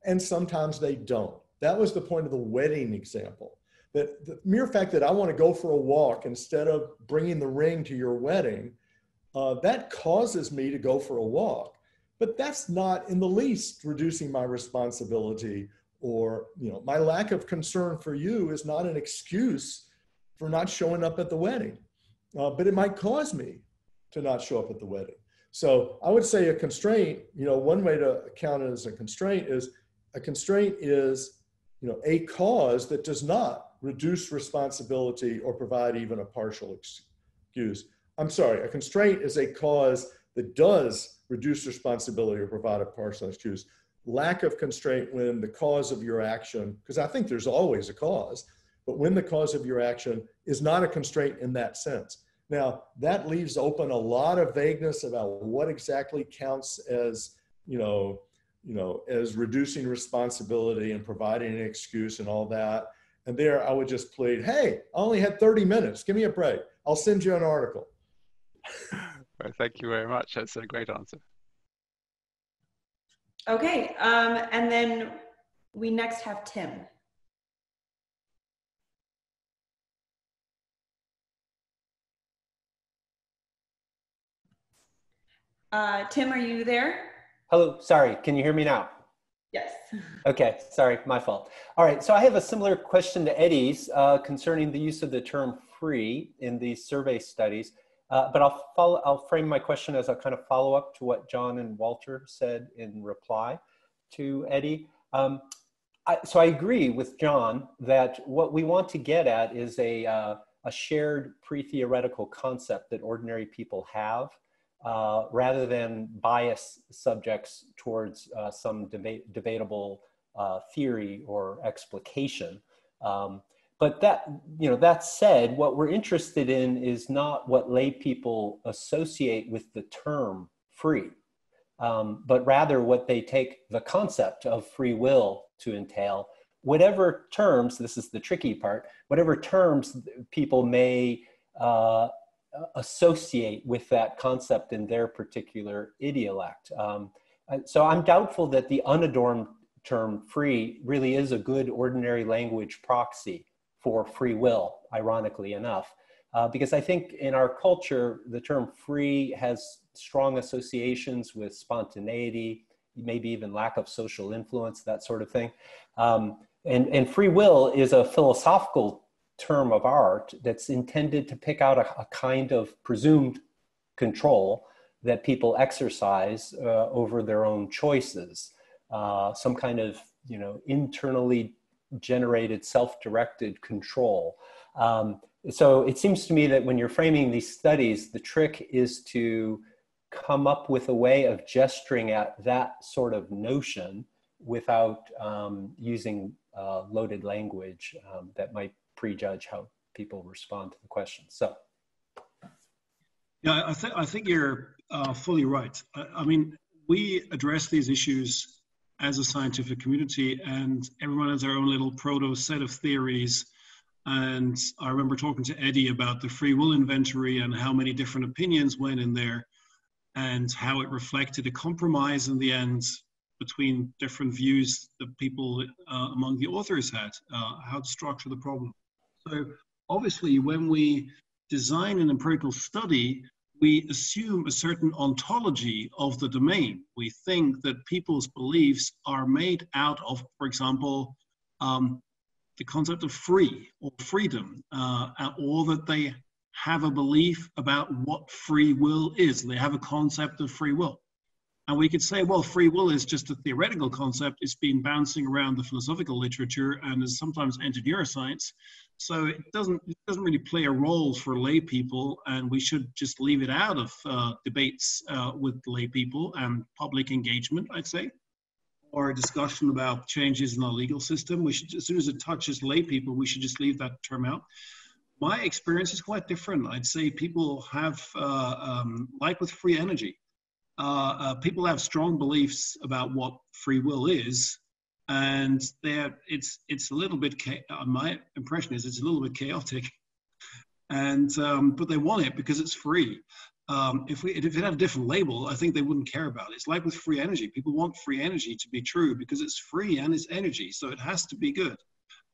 And sometimes they don't. That was the point of the wedding example. That the mere fact that I want to go for a walk instead of bringing the ring to your wedding, uh, that causes me to go for a walk. But that's not in the least reducing my responsibility or, you know, my lack of concern for you is not an excuse for not showing up at the wedding. Uh, but it might cause me to not show up at the wedding. So I would say a constraint, you know, one way to count it as a constraint is a constraint is, you know, a cause that does not reduce responsibility or provide even a partial excuse. I'm sorry, a constraint is a cause that does reduce responsibility or provide a partial excuse. Lack of constraint when the cause of your action, because I think there's always a cause, but when the cause of your action is not a constraint in that sense. Now, that leaves open a lot of vagueness about what exactly counts as, you know, you know, as reducing responsibility and providing an excuse and all that. And there I would just plead, hey, I only had 30 minutes. Give me a break. I'll send you an article. *laughs* Well, thank you very much. That's a great answer. Okay, um, and then we next have Tim. Uh, Tim, are you there? Hello, sorry, can you hear me now? Yes. Okay, sorry, my fault. All right, so I have a similar question to Eddy's uh, concerning the use of the term free in these survey studies. Uh, but I'll follow, I'll frame my question as a kind of follow up to what John and Walter said in reply to Eddie. Um, I, so I agree with John that what we want to get at is a, uh, a shared pre-theoretical concept that ordinary people have uh, rather than bias subjects towards uh, some deba debatable uh, theory or explication. Um, but that, you know, that said, what we're interested in is not what lay people associate with the term free, um, but rather what they take the concept of free will to entail. Whatever terms, this is the tricky part, whatever terms people may uh, associate with that concept in their particular idiolect. Um, so I'm doubtful that the unadorned term free really is a good ordinary language proxy for free will, ironically enough. Uh, because I think in our culture, the term free has strong associations with spontaneity, maybe even lack of social influence, that sort of thing. Um, and, and free will is a philosophical term of art that's intended to pick out a, a kind of presumed control that people exercise uh, over their own choices, uh, some kind of you know internally generated self-directed control. Um, so it seems to me that when you're framing these studies, the trick is to come up with a way of gesturing at that sort of notion without um, using uh, loaded language um, that might prejudge how people respond to the question. So. Yeah, I, th- I think you're uh, fully right. I, I mean, we address these issues as a scientific community, and everyone has their own little proto set of theories. And I remember talking to Eddy about the free will inventory and how many different opinions went in there, and how it reflected a compromise in the end between different views that people uh, among the authors had, uh, how to structure the problem. So obviously, when we design an empirical study, we assume a certain ontology of the domain. We think that people's beliefs are made out of, for example, um, the concept of free or freedom, uh, or that they have a belief about what free will is. They have a concept of free will. And we could say, well, free will is just a theoretical concept. It's been bouncing around the philosophical literature and has sometimes entered neuroscience. So it doesn't, it doesn't really play a role for lay people, and we should just leave it out of uh, debates uh, with lay people and public engagement, I'd say, or discussion about changes in our legal system. We should, as soon as it touches lay people, we should just leave that term out my experience is quite different. I'd say people have, uh, um, like with free energy, uh, uh, people have strong beliefs about what free will is, and it's it's a little bit. Uh, my impression is it's a little bit chaotic, and um, but they want it because it's free. Um, if we if it had a different label, I think they wouldn't care about it. It's like with free energy. People want free energy to be true because it's free and it's energy, so it has to be good.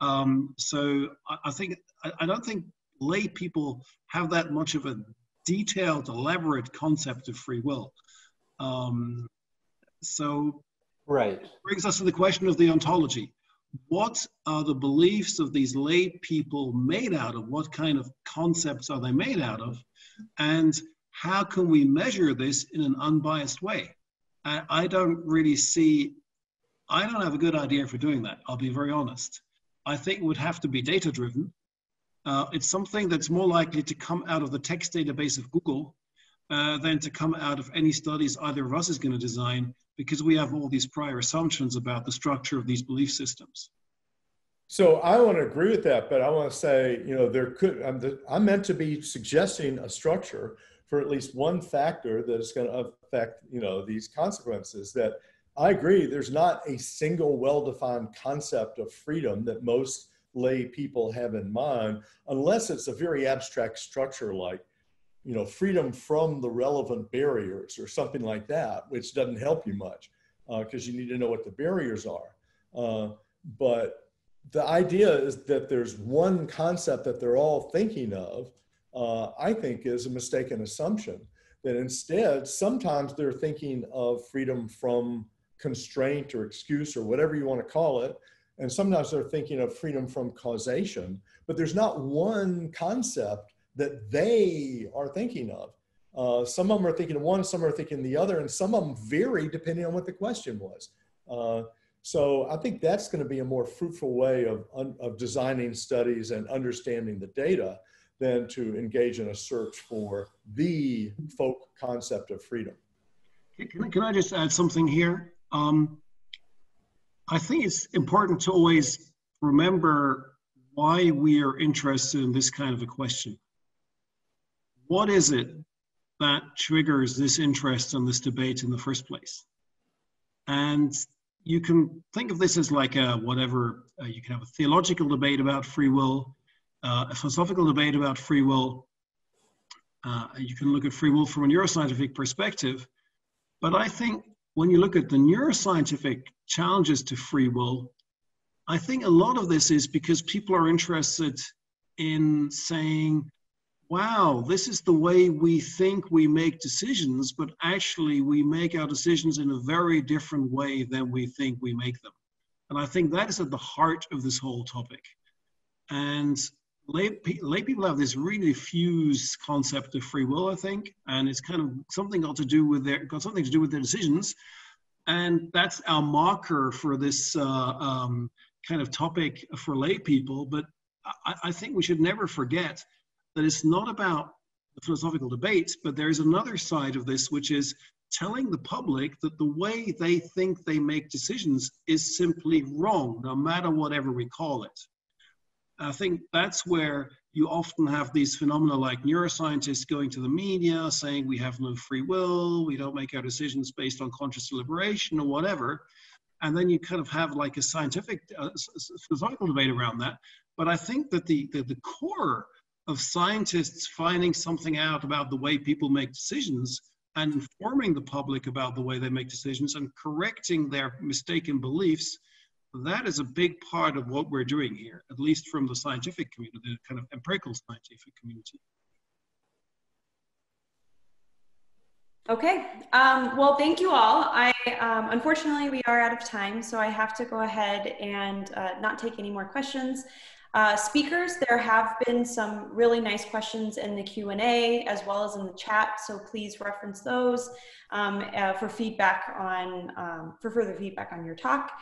Um, so I, I think I, I, don't think lay people have that much of a detailed, elaborate concept of free will. Um, so right brings us to the question of the ontology. What are the beliefs of these lay people made out of? What kind of concepts are they made out of? And how can we measure this in an unbiased way? I, I don't really see, I don't have a good idea for doing that. I'll be very honest. I think it would have to be data driven. Uh, it's something that's more likely to come out of the text database of Google uh, than to come out of any studies either of us is going to design because we have all these prior assumptions about the structure of these belief systems. So I want to agree with that, but I want to say, you know, there could, I'm, the, I'm meant to be suggesting a structure for at least one factor that is going to affect, you know, these consequences that I agree. There's not a single well-defined concept of freedom that most lay people have in mind, unless it's a very abstract structure like, you know, freedom from the relevant barriers or something like that, which doesn't help you much because uh, you need to know what the barriers are. Uh, but the idea is that there's one concept that they're all thinking of, uh, I think is a mistaken assumption. That instead, sometimes they're thinking of freedom from constraint or excuse or whatever you want to call it. And sometimes they're thinking of freedom from causation, but there's not one concept that they are thinking of. Uh, some of them are thinking one, some are thinking the other, and some of them vary depending on what the question was. Uh, so I think that's going to be a more fruitful way of, of designing studies and understanding the data than to engage in a search for the folk concept of freedom. Can, can I just add something here? Um, I think it's important to always remember why we are interested in this kind of a question. What is it that triggers this interest and this debate in the first place? And you can think of this as like a whatever, uh, you can have a theological debate about free will, uh, a philosophical debate about free will. Uh, you can look at free will from a neuroscientific perspective. But I think when you look at the neuroscientific challenges to free will, I think a lot of this is because people are interested in saying, wow, this is the way we think we make decisions, but actually we make our decisions in a very different way than we think we make them. And I think that is at the heart of this whole topic. And lay, lay people have this really fused concept of free will, I think, and it's kind of something got to do with their got something to do with their decisions, and that's our marker for this uh, um, kind of topic for lay people. But I, I think we should never forget that it's not about the philosophical debates, but there is another side of this, which is telling the public that the way they think they make decisions is simply wrong, no matter whatever we call it. I think that's where you often have these phenomena like neuroscientists going to the media saying we have no free will, we don't make our decisions based on conscious deliberation or whatever. And then you kind of have like a scientific, uh, philosophical debate around that. But I think that the, the, the core of scientists finding something out about the way people make decisions and informing the public about the way they make decisions and correcting their mistaken beliefs that is a big part of what we're doing here, at least from the scientific community, the kind of empirical scientific community. Okay. Um, well, thank you all. I um, unfortunately we are out of time, so I have to go ahead and uh, not take any more questions. Uh, speakers, there have been some really nice questions in the Q&A as well as in the chat, so please reference those um, uh, for feedback on, um, for further feedback on your talk.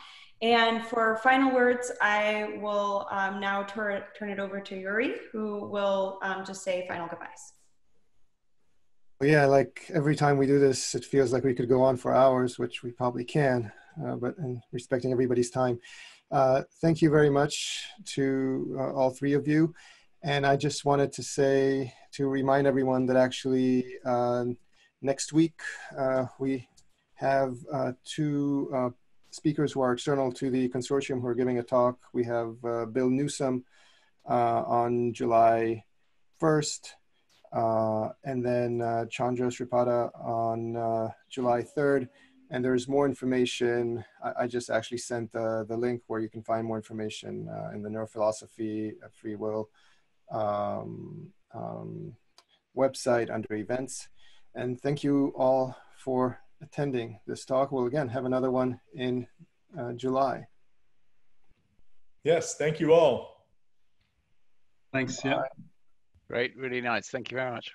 And for final words, I will um, now tur turn it over to Uri, who will um, just say final goodbyes. Well, yeah, like every time we do this, it feels like we could go on for hours, which we probably can, uh, but in respecting everybody's time. Uh, thank you very much to uh, all three of you. And I just wanted to say, to remind everyone that actually uh, next week uh, we have uh, two speakers who are external to the consortium who are giving a talk. We have Bill Newsome on July 1st, and then Chandra Sripada on July 3rd and there's more information. I, I, just actually sent the, the link where you can find more information uh, in the neurophilosophy of free will um, um, website under events. And thank you all for attending this talk. We'll again have another one in uh, July. Yes, thank you all. Thanks. Yeah. Great, really nice. Thank you very much.